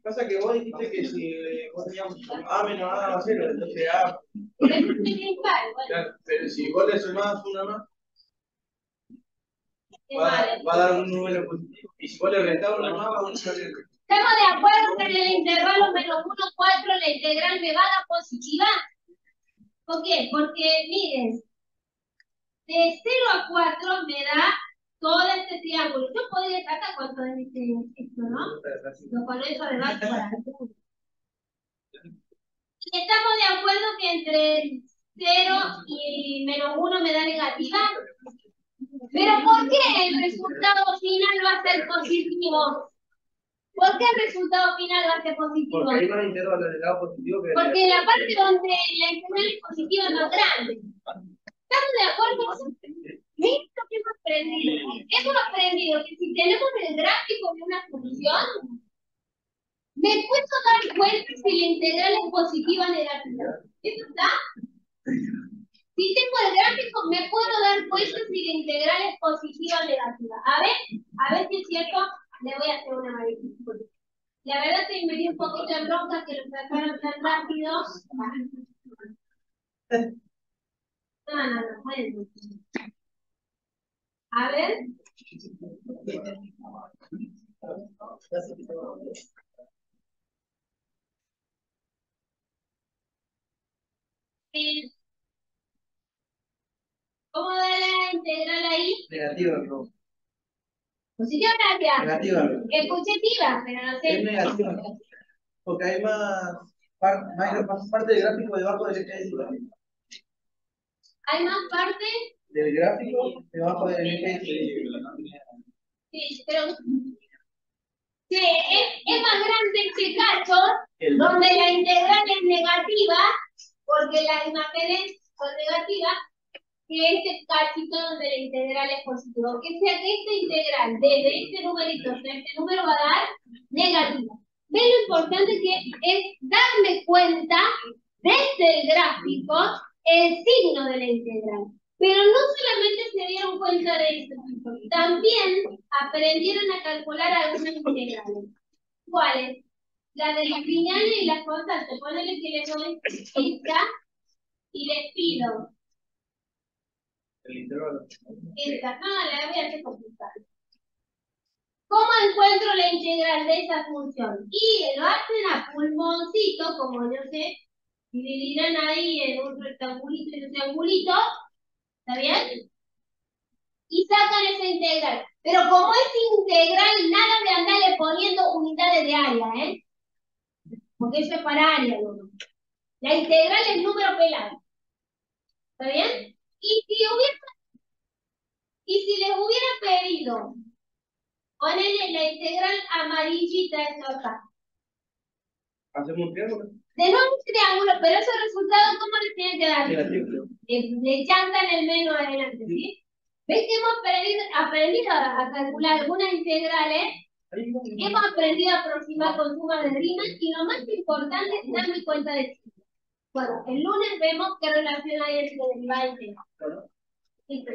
Pasa que vos dijiste que si vos tenías A menos A va a cero, entonces A, Pero es un impar, bueno, claro, pero si vos le sumás una más, va, va a dar un número positivo. Y si vos le restás una más, va a un número ¿Estamos de acuerdo que en el intervalo menos 1, 4 la integral me va a dar positiva? ¿Por qué? Porque, miren, de 0 a 4 me da todo este triángulo. Yo podría sacar cuánto es este, esto, ¿no? Lo con eso de base para estamos de acuerdo que entre 0 y menos 1 me da negativa. Pero ¿por qué el resultado final va a ser positivo? ¿Por qué el resultado final va a ser positivo? Porque hay más del lado positivo que Porque la parte donde la integral es positiva es más grande. ¿Estamos de acuerdo? Lo que hemos aprendido. Hemos aprendido que si tenemos el gráfico de una función, me puedo dar cuenta si la integral es positiva o negativa. ¿Eso está? Si tengo el gráfico, me puedo dar cuenta si la integral es positiva o negativa. A ver, a ver si es cierto, le voy a hacer una mariposa. La verdad que me dio un poquito de bronca que lo sacaron tan rápido. No, no, no, bueno. A ver. Eh, ¿Cómo da la integral ahí? Negativa, no. Positiva o negativa? Negativa. Es positiva, pero no Es sé. negativa. Porque hay más, Par- más, más parte del gráfico debajo del eje de Hay más parte, Del gráfico debajo del eje de sí, pero sí, es, es más grande este cacho, El- donde la integral es negativa, porque las imágenes son negativas, que este cachito donde la integral es positiva. O sea que esta integral desde este numerito hasta este número va a dar negativa. ¿Ven lo importante que es darme cuenta desde el gráfico el signo de la integral? Pero no solamente se dieron cuenta de eso, también aprendieron a calcular algunas integrales. ¿Cuáles? La de las lineales y las constantes. Ponele que les doy esta y les pido el intervalo. esta. No, la voy a hacer complicar. ¿Cómo encuentro la integral de esa función? Y lo hacen a pulmoncito, como yo sé, dividirán ahí en un rectangulito y un triangulito, ¿está bien? Y sacan esa integral. Pero como es integral, nada de andarle poniendo unidades de área, ¿eh? Porque eso es para área, ¿no? La integral es número pelado. ¿Está bien? Y si hubiera, y si les hubiera pedido ponerle la integral amarillita esa acá. Hacemos un triángulo. De nuevo un triángulo, pero ese resultado, ¿cómo le tienen que dar? Negativo. Le, le chantan el menos adelante, ¿sí? ¿Ves que hemos aprendido, a, calcular algunas integrales? Hemos aprendido a aproximar con suma de rimas y lo más importante es darme cuenta de sí. Bueno, el lunes vemos qué relación hay entre derivada e integral. Bueno, Listo.